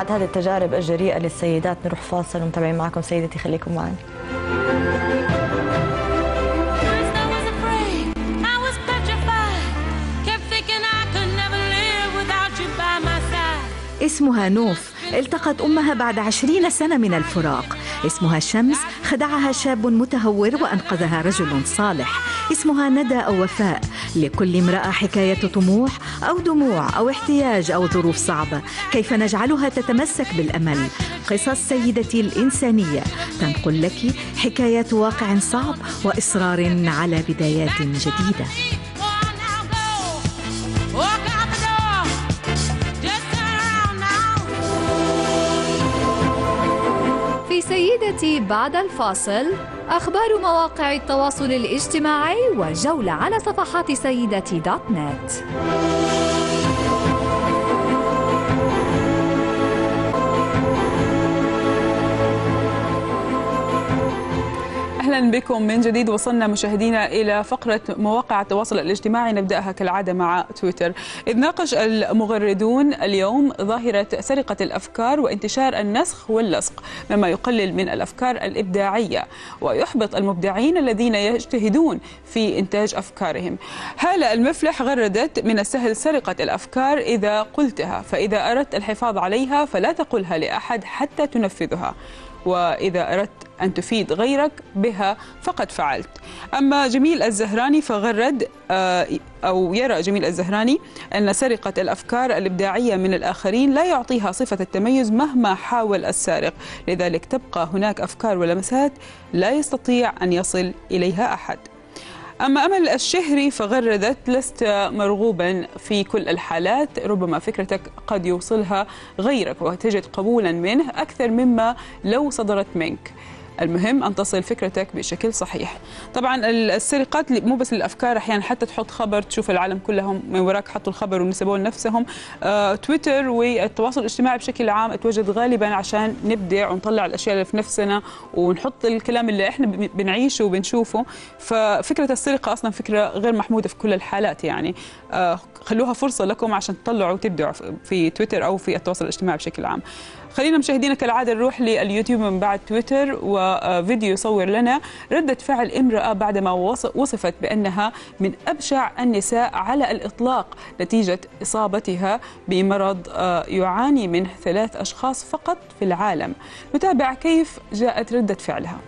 بعد هذه التجارب الجريئة للسيدات نروح فاصل ومتابعين معكم. سيدتي خليكم معنا. اسمها نوف. التقت أمها بعد عشرين سنة من الفراق. اسمها شمس خدعها شاب متهور وأنقذها رجل صالح. اسمها ندى أو وفاء. لكل امرأة حكاية طموح أو دموع أو احتياج أو ظروف صعبة. كيف نجعلها تتمسك بالأمل؟ قصص سيدتي الإنسانية. تنقل لك حكايات واقع صعب وإصرار على بدايات جديدة. في سيدتي بعد الفاصل أخبار مواقع التواصل الاجتماعي وجولة على صفحات سيدتي دوت نت. أهلا بكم. من جديد وصلنا مشاهدينا إلى فقرة مواقع التواصل الاجتماعي. نبدأها كالعادة مع تويتر. إذ ناقش المغردون اليوم ظاهرة سرقة الأفكار وانتشار النسخ واللصق مما يقلل من الأفكار الإبداعية ويحبط المبدعين الذين يجتهدون في إنتاج أفكارهم. هاله المفلح غردت من السهل سرقة الأفكار؟ إذا قلتها فإذا أردت الحفاظ عليها فلا تقلها لأحد حتى تنفذها. وإذا أردت أن تفيد غيرك بها فقد فعلت. أما جميل الزهراني فغرد آه، أو يرى جميل الزهراني أن سرقة الأفكار الإبداعية من الآخرين لا يعطيها صفة التميز مهما حاول السارق. لذلك تبقى هناك أفكار ولمسات لا يستطيع أن يصل إليها أحد. أما أمل الشهري فغردت لست مرغوبا في كل الحالات ربما فكرتك قد يوصلها غيرك وتجد قبولا منه أكثر مما لو صدرت منك. المهم أن تصل فكرتك بشكل صحيح. طبعا السرقات مو بس للأفكار أحيانا حتى تحط خبر تشوف العالم كلهم من وراك حطوا الخبر ونسبوه لنفسهم آه، تويتر والتواصل الاجتماعي بشكل عام اتوجد غالبا عشان نبدع ونطلع الأشياء اللي في نفسنا ونحط الكلام اللي إحنا بن- بنعيشه وبنشوفه. ففكرة السرقة أصلا فكرة غير محمودة في كل الحالات يعني. آه، خلوها فرصة لكم عشان تطلعوا وتبدعوا في- تويتر أو في التواصل الاجتماعي بشكل عام. خلينا مشاهدينا كالعادة نروح لليوتيوب من بعد تويتر وفيديو يصور لنا ردة فعل امرأة بعدما وص- وصفت بأنها من أبشع النساء على الإطلاق نتيجة إصابتها بمرض آه، يعاني منه ثلاث أشخاص فقط في العالم. نتابع كيف جاءت ردة فعلها.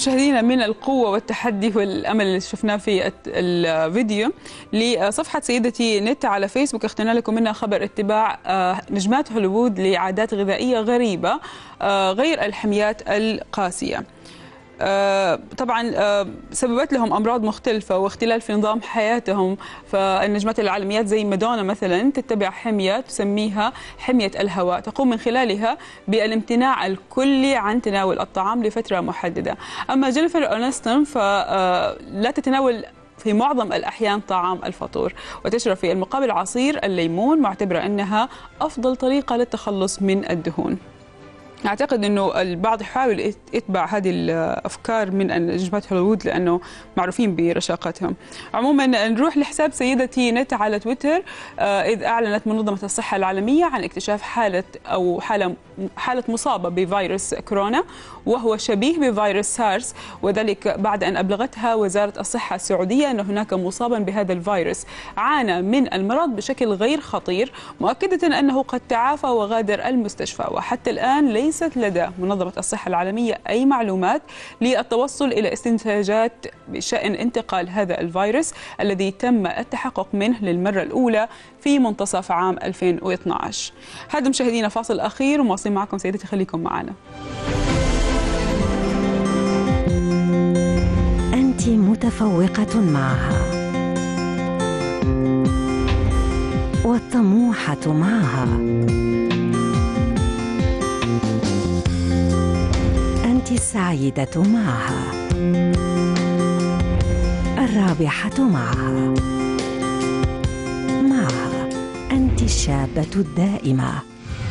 مشاهدينا من القوة والتحدي والأمل اللي شفناه في الفيديو لصفحة سيدتي نت على فيسبوك اخترنا لكم منها خبر اتباع آه، نجمات هوليوود لعادات غذائية غريبة آه، غير الحميات القاسية. آه، طبعا آه، سببت لهم أمراض مختلفة واختلال في نظام حياتهم. فالنجمات العالميات زي مادونا مثلا تتبع حمية تسميها حمية الهواء. تقوم من خلالها بالامتناع الكلي عن تناول الطعام لفترة محددة. أما جينيفر أنيستون فلا تتناول في معظم الأحيان طعام الفطور. وتشرب في المقابل عصير الليمون معتبرة أنها أفضل طريقة للتخلص من الدهون. اعتقد إنه البعض يحاول يت- يتبع هذه الأفكار من نجمات هوليوود لأنه معروفين برشاقتهم. عموما نروح لحساب سيدتي نت على تويتر آه، إذ أعلنت منظمة الصحة العالمية عن اكتشاف حالة أو حالة حالة مصابة بفيروس كورونا وهو شبيه بفيروس سارس وذلك بعد أن أبلغتها وزارة الصحة السعودية أن هناك مصابا بهذا الفيروس عانى من المرض بشكل غير خطير مؤكدة أنه قد تعافى وغادر المستشفى وحتى الآن ليست لدى منظمة الصحة العالمية أي معلومات للتوصل إلى استنتاجات بشأن انتقال هذا الفيروس الذي تم التحقق منه للمرة الأولى في منتصف عام 2012 هذا مشاهدينا فاصل أخير ومواصلين معكم سيدتي خليكم معنا. أنت متفوقة معها. والطموحة معها. السعيدة معها. الرابحة معها. معها. أنت الشابة الدائمة.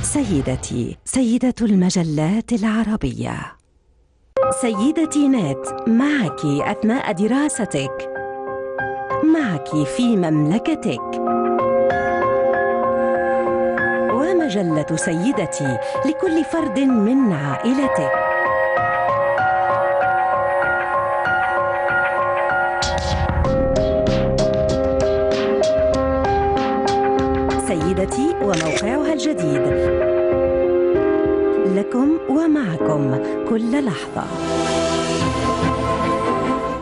سيدتي سيدة المجلات العربية. سيدتي نت معك أثناء دراستك. معك في مملكتك. ومجلة سيدتي لكل فرد من عائلتك. سيدتي وموقعها الجديد. لكم ومعكم كل لحظة.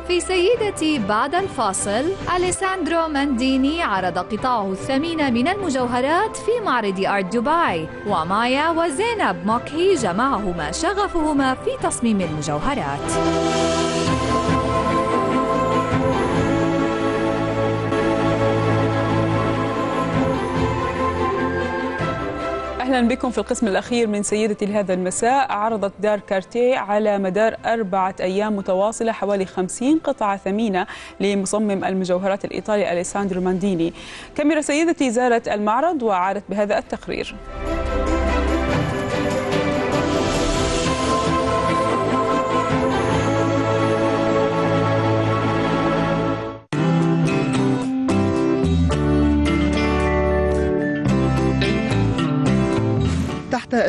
في سيدتي بعد الفاصل أليساندرو مانديني عرض قطاعه الثمين من المجوهرات في معرض أرت دبي. ومايا وزينب موكهي جمعهما شغفهما في تصميم المجوهرات. أهلا بكم في القسم الأخير من سيدتي لهذا المساء. عرضت دار كارتيه على مدار أربعة أيام متواصلة حوالي 50 قطعة ثمينة لمصمم المجوهرات الإيطالي أليساندرو مانديني. كاميرا سيدتي زارت المعرض وعادت بهذا التقرير.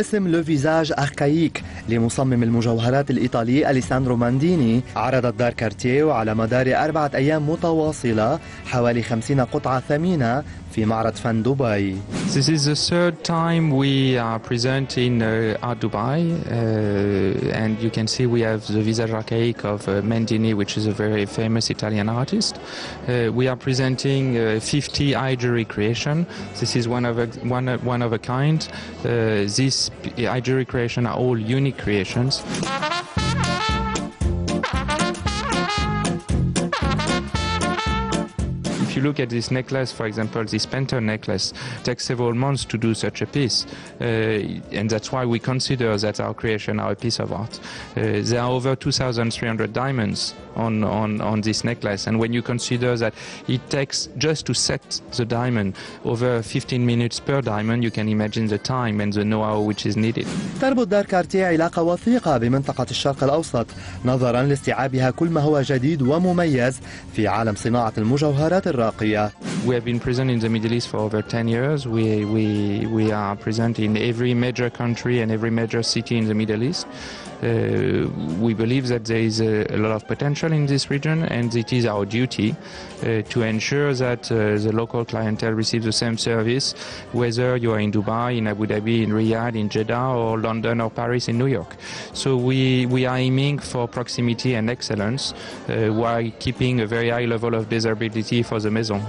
اسم لو فيزاج أركايك. لمصمم المجوهرات الإيطالي أليساندرو مانديني عرضت دار كارتيه على مدار أربعة أيام متواصلة حوالي خمسين قطعة ثمينة في معرض فن دبي This is the third time we are presenting uh, Art Dubai, uh, and you can see we have the visage archaic of uh, Mendini, which is a very famous Italian artist. Uh, we are presenting uh, 50 eye jewelry creation. This is one of a, one, one of a kind. Uh, these eye jewelry creation are all unique creations. you look at this necklace, for example, this Panther necklace, takes several months to do such a piece, uh, and that's why we consider that our creation are a piece of art. Uh, there are over 2,300 diamonds on, on, on this necklace, and when you consider that it takes just to set the diamond over 15 minutes per diamond, you can imagine the time and the know-how which is needed. تربط دار كارتيه علاقة وثيقة بمنطقة الشرق الأوسط نظرا لاستيعابها كل ما هو جديد ومميز في عالم صناعة المجوهرات الراقية We have been present in the Middle East for over 10 years. We, we, we are present in every major country and every major city in the Middle East. Uh, we believe that there is a, a lot of potential in this region, and it is our duty uh, to ensure that uh, the local clientele receives the same service, whether you are in Dubai, in Abu Dhabi, in Riyadh, in Jeddah, or London, or Paris, in New York. So we, we are aiming for proximity and excellence while keeping a very high level of desirability for the maison.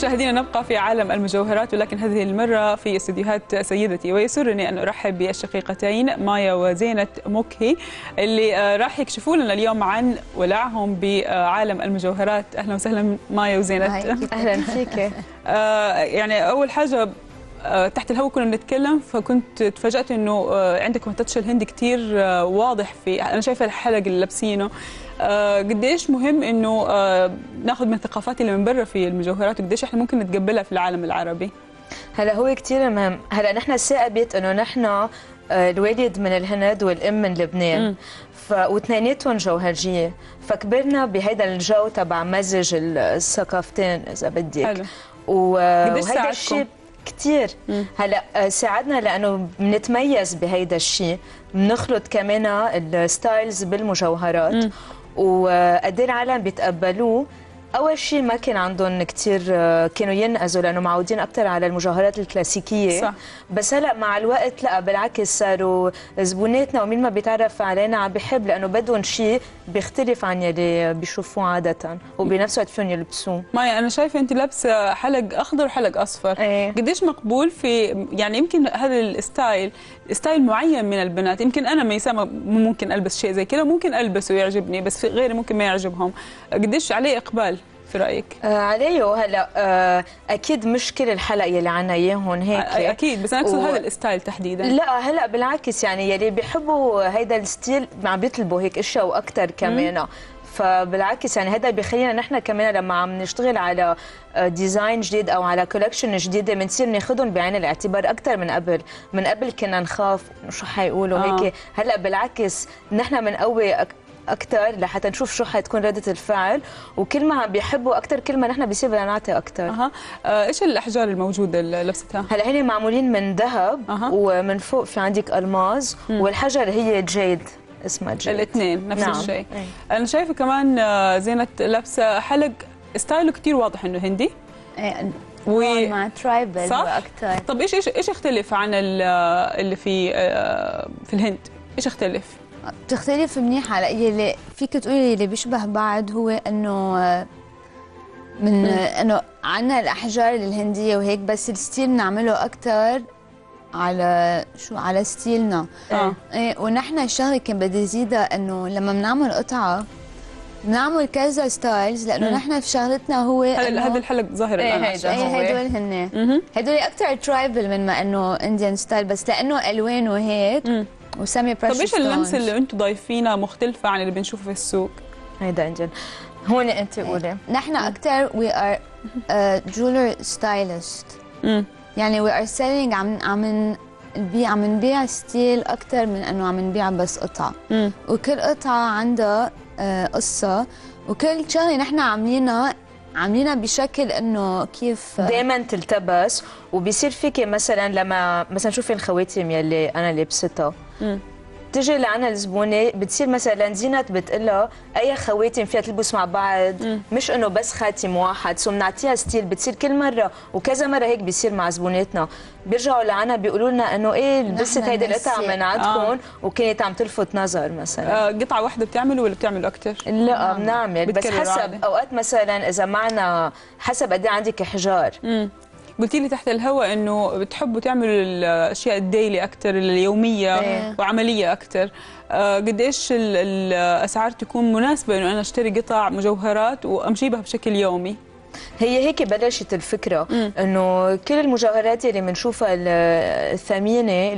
مشاهدينا نبقى في عالم المجوهرات ولكن هذه المرة في استديوهات سيدتي. ويسرني أن أرحب بالشقيقتين مايا وزينة مكهي اللي آه، راح يكشفوا لنا اليوم عن ولعهم بعالم المجوهرات. أهلا وسهلا مايا وزينة. أهلا. فيك؟ [LAUGHS] آه، يعني أول حاجة آه، تحت الهواء كنا بنتكلم فكنت تفاجأت إنه عندكم التاتش الهندي كتير آه، واضح في أنا شايفة الحلق اللي لابسينه. قديش مهم إنه آه، ناخذ من الثقافات اللي من برا في المجوهرات وقديش إحنا ممكن نتقبلها في العالم العربي. هلا هو كتير مهم. هلا نحن ثاقبت إنه نحن آه، الوالد من الهند والأم من لبنان. ف واثنيناتهم جوهرجية. فكبرنا بهيدا الجو تبع مزج الثقافتين إذا بدك. حلو. و- ساعدكم؟ الشيء كتير. هلا آه، ساعدنا لأنه بنتميز بهيدا الشيء بنخلط كمان الستايلز بالمجوهرات. وقد العالم بيتقبلوه أول شيء ما كان عندهم كثير كانوا ينقزوا لأنه معودين أكثر على المجوهرات الكلاسيكية صح. بس هلأ مع الوقت لأ بالعكس صاروا زبوناتنا ومين ما بيتعرف علينا عم بيحب لأنه بدهم شيء بيختلف عن يلي بيشوفوه عادة وبنفس الوقت فيهم يلبسوه. مايا أنا شايفة أنت لابسة حلق أخضر وحلق أصفر. إيه. قديش مقبول في يعني يمكن هذا ال style style معين من البنات. يمكن أنا ميسامه ممكن ألبس شيء زي كذا ممكن ألبسه ويعجبني بس غيري ممكن ما يعجبهم. قديش عليه إقبال؟ في رأيك؟ آه عليه هلا آه أكيد مش كل الحلق يلي عنا إياهم هيك. أ- أكيد بس أنا أقصد و- هذا ال style تحديدا. لا هلا بالعكس يعني يلي بيحبوا هيدا ال style عم بيطلبوا هيك إشياء وأكثر كمان. فبالعكس يعني هذا بيخلينا نحن كمان لما عم نشتغل على آه، design جديد أو على collection جديدة بنصير ناخذهم بعين الاعتبار أكثر من قبل. من قبل كنا نخاف شو حيقولوا آه. هيك. هلا بالعكس نحن بنقوي. أكثر لحتى نشوف شو حتكون ردة الفعل وكل ما عم بيحبوا أكثر كل ما نحن بصير بدنا نعطي أكثر أها آه، إيش الأحجار الموجودة اللي لبستها هلأ هن معمولين من ذهب أها. ومن فوق في عندك الماز والحجر هي jade اسمها jade الاثنين نفس نعم. الشيء إيه. أنا شايفة كمان آه، زينة لابسة حلق style ه كتير واضح إنه هندي و... مع tribal صح؟ أكثر طب إيش إيش إيش يختلف عن ال- اللي في آه، في الهند؟ إيش يختلف؟ بتختلف منيح على يلي فيك تقولي اللي بيشبه بعض هو إنه من إنه عنا الأحجار الهندية وهيك بس ال style نعمله أكثر على شو؟ على style نا. آه. إيه ونحن الشغله كان بدي زيدها إنه لما بنعمل قطعة بنعمل كذا styles لأنه. نحن في شغلتنا هو هذا الحلق ظاهر الان إيه هدول هن هدول أكثر tribal من ما إنه Indian style بس لأنه ألوان وهيك. وسامي طب إيش اللمسة اللي أنتم ضايفينها مختلفة عن اللي بنشوفه في السوق؟ هيدا Indian. هون أنت قولي. نحن أكثر we are jewelry stylists يعني we are selling عم عم نبيع عم نبيع style أكثر من إنه عم نبيع بس قطعه وكل قطعة عندها آه، قصة. وكل شغله نحن عاملينها عاملينها بشكل إنه كيف دائما تلتبس وبيصير فيك مثلا لما مثلا شوفي الخواتم يلي أنا لابستها. تجي لعنا الزبونة بتصير مثلا زينت بتقلها أي خواتم فيها تلبس مع بعض. مش إنه بس خاتم واحد so بنعطيها style بتصير كل مرة. وكذا مرة هيك بيصير مع زبوناتنا. بيرجعوا لعنا بيقولوا لنا إنه إيه لبست هيدي القطعة. من آه. عندكم وكانت عم تلفت نظر مثلا. آه، قطعة واحدة بتعملوا ولا بتعملوا أكثر؟ لا بنعمل. بس حسب عادي. أوقات مثلا إذا معنا حسب قد إيه عندك احجار قلتي لي تحت الهواء إنه بتحبوا تعملوا الأشياء ال daily أكثر اليومية إيه. وعملية أكثر آه، قديش ال- الأسعار تكون مناسبة إنه أنا أشتري قطع مجوهرات وامشي بها بشكل يومي؟ هي هيك بلشت الفكرة إنه كل المجوهرات اللي بنشوفها ال- الثمينة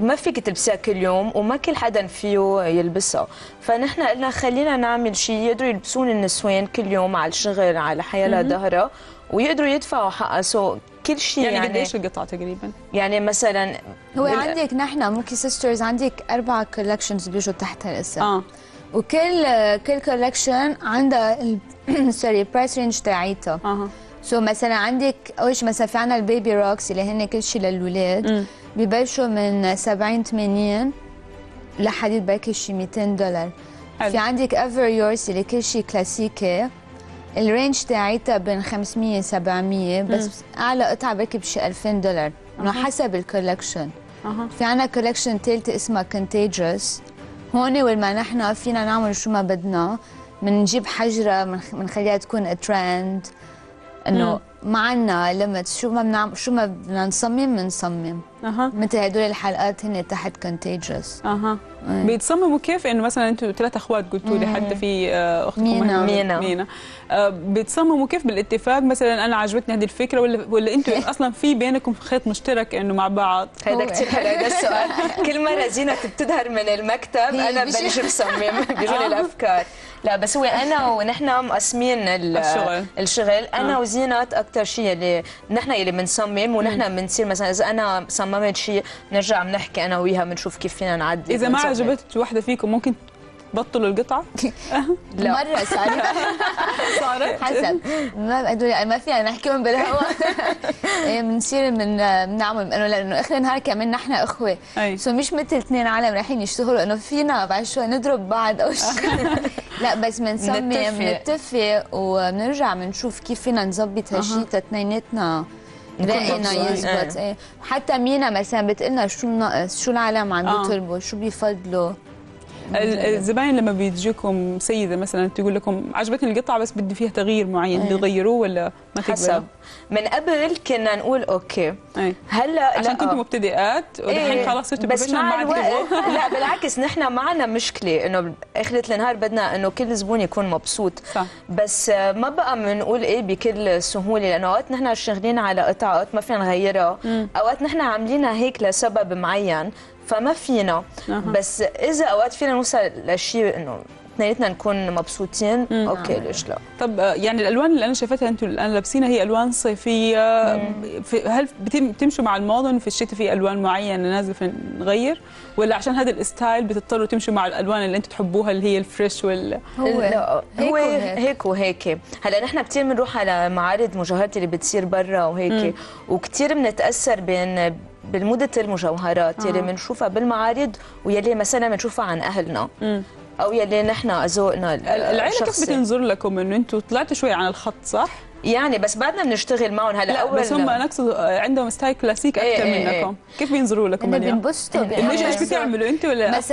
ما فيك تلبسيها كل يوم وما كل حدا فيه يلبسها. فنحن قلنا خلينا نعمل شيء يقدروا يلبسون النسوان كل يوم على الشغل على مهم. ظهرها ويقدروا يدفعوا حقها سو كل شيء يعني, يعني, قديش القطعة تقريبا؟ يعني مثلا هو بال- عندك نحن Mukhi Sisters عندك أربع collections بيجوا تحت هالاسم آه. وكل كل collection عندها sorry price range تاعيتها. أها. so مثلا عندك أول شيء مثلا في عندنا ال Baby Rocks اللي هن كل شيء للولاد ببلشوا من 70 80 لحديد بركي شي 200 دولار. حلو. في عندك Ever Yours اللي كل شيء كلاسيكي ال range تاعيتها بين 500 700 بس أعلى قطعة بركي بشي 2000 دولار. انه. حسب ال collection أها. في عنا collection تالتة اسمها Contagious هون وين ما نحن فينا نعمل شو ما بدنا. بنجيب حجرة بنخليها تكون ترند إنه ما عنا limits شو ما بنعمل شو ما بدنا نصمم بنصمم أها. مثل هدول الحلقات هن تحت Contagious أها. بيتصمموا كيف إنه مثلا أنتم ثلاث أخوات قلتوا لي. حتى في آه، أختكم مينا. مينا. مينا. آه، بيتصمموا كيف بالاتفاق؟ مثلا أنا عجبتني هذه الفكرة ولا ولا أنتم [LAUGHS] أصلا في بينكم خيط مشترك إنه مع بعض؟ هذا كثير حلو هذا السؤال. [LAUGHS] كل مرة زينة بتظهر من المكتب بيجي- بلش بصمم [LAUGHS] بيجوني الأفكار. لا بس هو أنا ونحن مقسمين ال- الشغل. الشغل أنا آه. وزينات أكثر شيء اللي نحن اللي بنصمم ونحن بنصير مثلا إذا أنا صممت شيء بنرجع بنحكي أنا وياها بنشوف كيف فينا نعدل إذا ما. عجبت وحده فيكم ممكن تبطلوا القطعة [LAUGHS] لا. مرة صارت [LAUGHS] صارت حسب ما هدول ما فينا نحكيهم بالهواء [LAUGHS] إيه، بنصير من بنعمل إنه لأنه اخر النهار كمان نحن إخوة. سو مش مثل اثنين عالم رايحين يشتغلوا إنه فينا بعد شوي نضرب بعض أو شيء لا بس بنصمم بنتفق. وبنرجع بنشوف كيف فينا نظبط هالشيء تتنيناتنا رأينا. يزبط إيه. إيه حتى مينا مثلا بتقلنا شو ناقص شو العالم عم آه. بيطلبوا شو بيفضلوا الزباين لما بيجيكم سيدة مثلا تقول لكم عجبتني القطعة بس بدي فيها تغيير معين. بتغيروه ولا ما؟ حسب من قبل كنا نقول أوكي أي. هلأ عشان لا. كنتوا مبتدئات ودحين إيه، خلاص صرتوا بس مع الوقت. لا بالعكس نحن معنا مشكلة إنه باخرة النهار بدنا إنه كل زبون يكون مبسوط صح. بس ما بقى بنقول إيه بكل سهولة لأنه أوقات نحن شغالين على قطعه أوقات ما فينا نغيرها. أوقات نحن عاملينها هيك لسبب معين فما فينا. بس إذا أوقات فينا نوصل لشيء إنه اثنيناتنا نكون مبسوطين. okay ليش لا؟ طب آه، يعني الألوان اللي أنا شايفتها أنتم الآن لابسينها هي ألوان صيفية؟ في هل بتم- بتمشوا مع الموضة في الشتاء في ألوان معينة نازلة فنغير؟ ولا عشان هذا ال style بتضطروا تمشوا مع الألوان اللي أنتم تحبوها اللي هي ال fresh وال لا هو وهيك. هيك وهيك. هلا نحن كثير بنروح على معارض مجوهرات اللي بتصير برا وهيك. وكثير بنتأثر بين بالمدة المجوهرات يلي بنشوفها بالمعارض ويلي مثلا بنشوفها عن أهلنا. أو يلي نحن ذوقنا العيلة كيف. بتنظر لكم إنه أنتم طلعتوا شوي عن الخط صح؟ يعني بس بعدنا بنشتغل معهم هلا لا اول بس هم أنا اقصد آه، عندهم style classic إيه أكثر إيه. منكم. كيف بينظروا لكم اليوم؟ بينبسطوا إنه إيش بتعملوا أنتوا ولا بس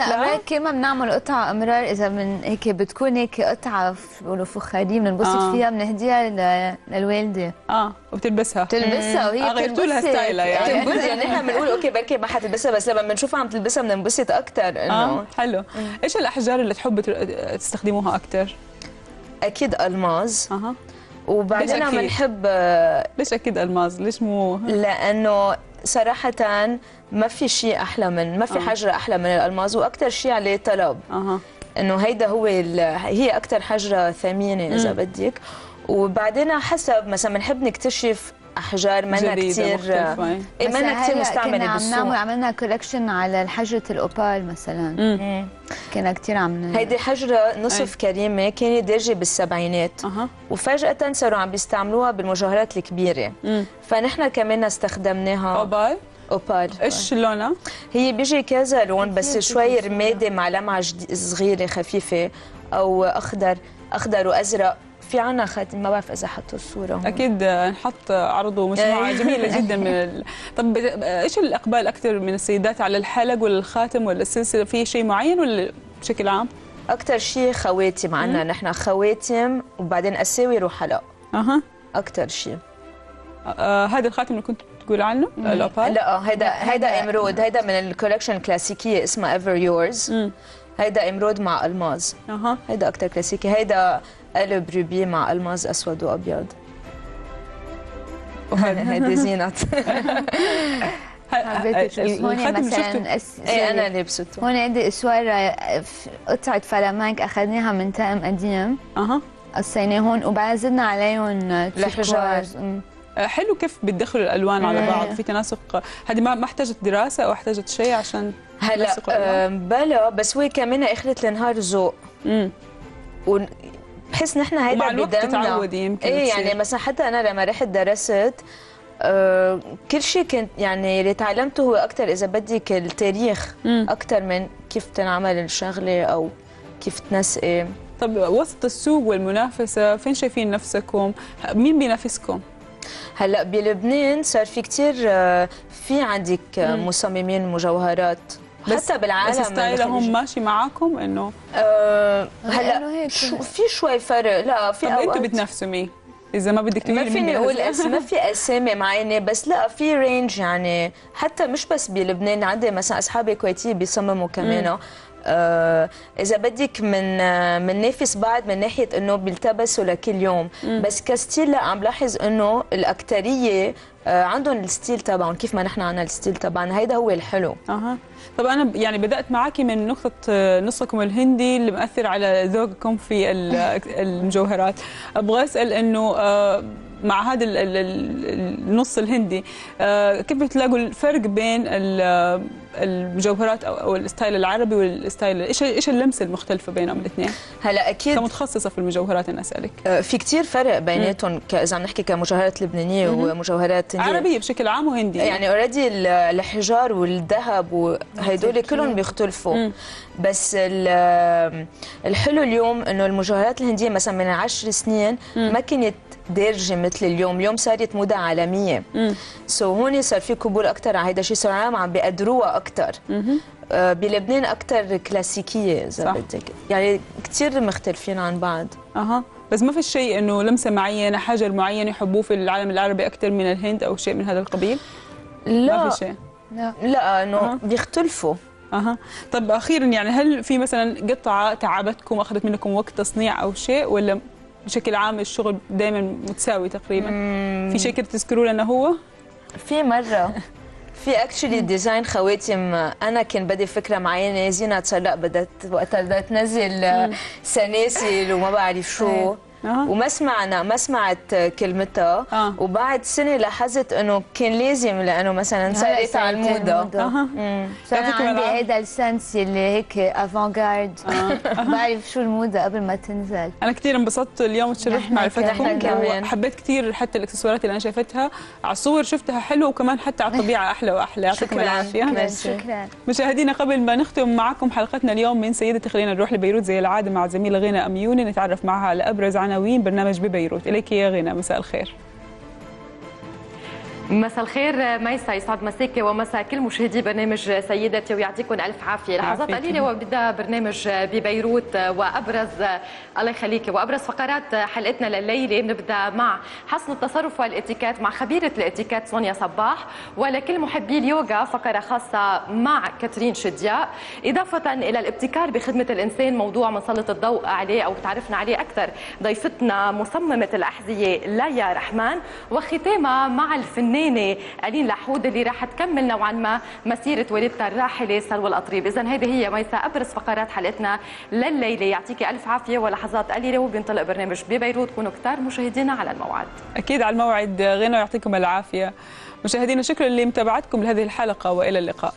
كل ما بنعمل قطعة أمرار إذا من هيك بتكون هيك قطعة بيقولوا فخاريه بننبسط آه. فيها بنهديها للوالدة. آه وبتلبسها. بتلبسها وهي آه، غيرتوا لها بتنبسط. style ها يعني. بنبسط يعني نحن [LAUGHS] بنقول okay بركي ما حتلبسها بس لما بنشوفها عم تلبسها بننبسط أكثر إنه. آه حلو. إيش الأحجار اللي تحبوا تر- تستخدموها أكثر؟ أكيد الماظ أها. وبعدين أكيد؟ بنحب ليش أكيد الماظ؟ ليش مو لأنه صراحة ما في شيء أحلى من ما في آه. حجرة أحلى من الألماظ وأكثر شيء عليه طلب أها إنه هيدا هو هي أكثر حجرة ثمينة إذا مم. بدك وبعدين حسب مثلا بنحب نكتشف أحجار منا كثير أي. منا كثير مستعملة كنا عم بالسوق. نعمل عملنا كولكشن على حجره الأوبال مثلا. مم. كنا كثير عم هيدي حجرة نصف كريمة كانت دارجة بالسبعينات. أها. وفجأة صاروا عم بيستعملوها بالمجوهرات الكبيرة. مم. فنحن كمان استخدمناها. أوبال؟ أوبال. إيش لونها؟ هي بيجي كذا لون بس شوي رمادي مع لمعة جدي- صغيرة خفيفة أو أخضر أخضر وأزرق. في عنا خاتم ما بعرف إذا حطوا الصورة هون. أكيد آه، نحط عرضه مجموعه إيه. جميلة جدا من ال... [LAUGHS] طب آه، إيش الإقبال أكثر من السيدات على الحلق ولا الخاتم ولا السلسله في شيء معين ولا بشكل عام؟ أكتر شيء خواتم عنا نحن خواتم وبعدين أساور وحلق أها. أكتر شيء. آه هذا الخاتم اللي كنت تقول عنه؟ ال opal لا هيدا هيدا إمرود هيدا من ال collection الكلاسيكية اسمها Ever Yours هيدا إمرود مع ألماظ أها. هيدا أكتر كلاسيكي. هيدا قلب روبي مع ألماظ أسود وأبيض. هيدي زينت [LAUGHS] هون شفته مثلا أس- إيه أنا لبسته. هون عندي إسوار آه، قطعة فلامنك أخذناها من طقم قديم. أها. قصيناه هون وبعد زدنا عليهم آه،. أمم. آه، حلو كيف بتدخلوا الألوان على إيه. بعض؟ في تناسق. هذه ما احتاجت دراسة أو احتاجت شيء عشان هلا بلا بس هو كمان اخرة النهار ذوق بحس نحن هيدا ومع الوقت تتعودي يمكن إيه. يعني مثلا حتى أنا لما رحت درست آه كل شيء كنت يعني اللي تعلمته هو أكثر إذا بدك التاريخ. أكثر من كيف تنعمل الشغلة أو كيف تنسقي طب وسط السوق والمنافسة فين شايفين نفسكم؟ مين بينافسكم؟ هلأ بلبنان صار في كثير في عندك آه، مم. مصممين مجوهرات حتى بالعالم بس style هم. ماشي معاكم إنه آه لأنه هلا. شو في شوي فرق لا في طب أنتوا أوقات- بتنافسوا مين؟ إذا ما بدك تقولي ما فيني أقول. ما في أسامي معينة بس لا في range يعني حتى مش بس بلبنان عندي مثلا أصحابي كويتيين بيصمموا كمان مم. إذا بدك من آه من نافس بعض من ناحية إنه بيلتبسوا لكل يوم. مم. بس ك style لا عم لاحظ إنه الاكثريه آه عندهم ال style تبعهم كيف ما نحن عندنا ال style تبعنا. هيدا هو الحلو. أها. طب أنا يعني بدأت معاكي من نقطة آه، نصكم الهندي اللي مأثر على ذوقكم في ال- [LAUGHS] المجوهرات. أبغى أسأل إنه آه، مع هذا ال- ال- ال- النص الهندي كيف بتلاقوا الفرق بين المجوهرات أو أو ال style العربي وال style إيش إيش اللمسة المختلفة بينهم الاثنين؟ هلا أكيد كمتخصصه في المجوهرات أنا أسألك. آه في كتير فرق بيناتهم إذا عم نحكي كمجوهرات لبنانية. ومجوهرات هندية. عربية بشكل عام وهندي يعني already الحجار والذهب وهدول كلهم بيختلفوا. مم. بس ال- الحلو اليوم إنه المجوهرات الهندية مثلا من عشر سنين ما كانت دارجة مثل اليوم. اليوم صارت موضة عالمية. so so هون صار في قبول أكثر على هيدا الشيء. صار عم بيقدروها أكثر آه، بلبنان أكثر كلاسيكية إذا. بدك. يعني كثير مختلفين عن بعض. أها. بس ما في شيء إنه لمسة معينة حجر معين يحبوه في العالم العربي أكثر من الهند أو شيء من هذا القبيل؟ لا. ما في شيء. لا. لا إنه أها. بيختلفوا. أها. طب أخيرا يعني هل في مثلا قطعة تعبتكم أخذت منكم وقت تصنيع أو شيء ولا بشكل عام الشغل دائما متساوي تقريبا؟ في شيء كنت تذكروا لنا هو؟ في مرة. [LAUGHS] في actually design خواتم. أنا كان بدي فكرة معينة صار لا بدها وقتها بدها تنزل سلاسل وما بعرف شو. وما سمعنا ما سمعت كلمتها. وبعد سنة لاحظت إنه كان لازم لأنه مثلا صارت على الموضة. فانا يعطيكم عندي. هيدا السنس اللي هيك افانجارد [LAUGHS] بعرف شو الموضة قبل ما تنزل. أنا كثير انبسطت اليوم وتشرفت نحن معرفتكم. وحبيت كثير حتى الاكسسوارات اللي أنا شايفتها على الصور شفتها حلوة وكمان حتى على الطبيعة أحلى وأحلى. يعطيكم. العافية. شكرا. مشاهدينا قبل ما نختم معكم حلقتنا اليوم من سيدتي خلينا نروح لبيروت زي العادة مع زميلة غينا أميوني. نتعرف معها على أبرز عناوين برنامج ببيروت. إليك يا غينا مساء الخير. مساء الخير ميسا يسعد مساكي ومساء كل مشاهدي برنامج سيدتي ويعطيكم ألف عافية. لحظات. قليلة وبدأ برنامج ببيروت وأبرز الله يخليكي وأبرز فقرات حلقتنا لليلة. بنبدا مع حسن التصرف والاتيكيت مع خبيرة الاتيكيت سونيا صباح. ولكل محبي اليوغا فقرة خاصة مع كاترين شدياء إضافة إلى الابتكار بخدمة الإنسان موضوع بنسلط الضوء عليه أو بتعرفنا عليه أكثر ضيفتنا مصممة الأحذية لايا رحمن وختامها مع الفنانة ألين لحود اللي راح تكمل نوعا ما مسيرة والدتها الراحلة سلوى القطريب اذا هذه هي ميسا أبرز فقرات حلقتنا لليلة. يعطيكي ألف عافية ولحظات قليله وبينطلق برنامج ببيروت. كونوا كتار مشاهدينا على الموعد. أكيد على الموعد غينا ويعطيكم العافية. مشاهدينا شكرا لمتابعتكم لهذه الحلقة وإلى اللقاء.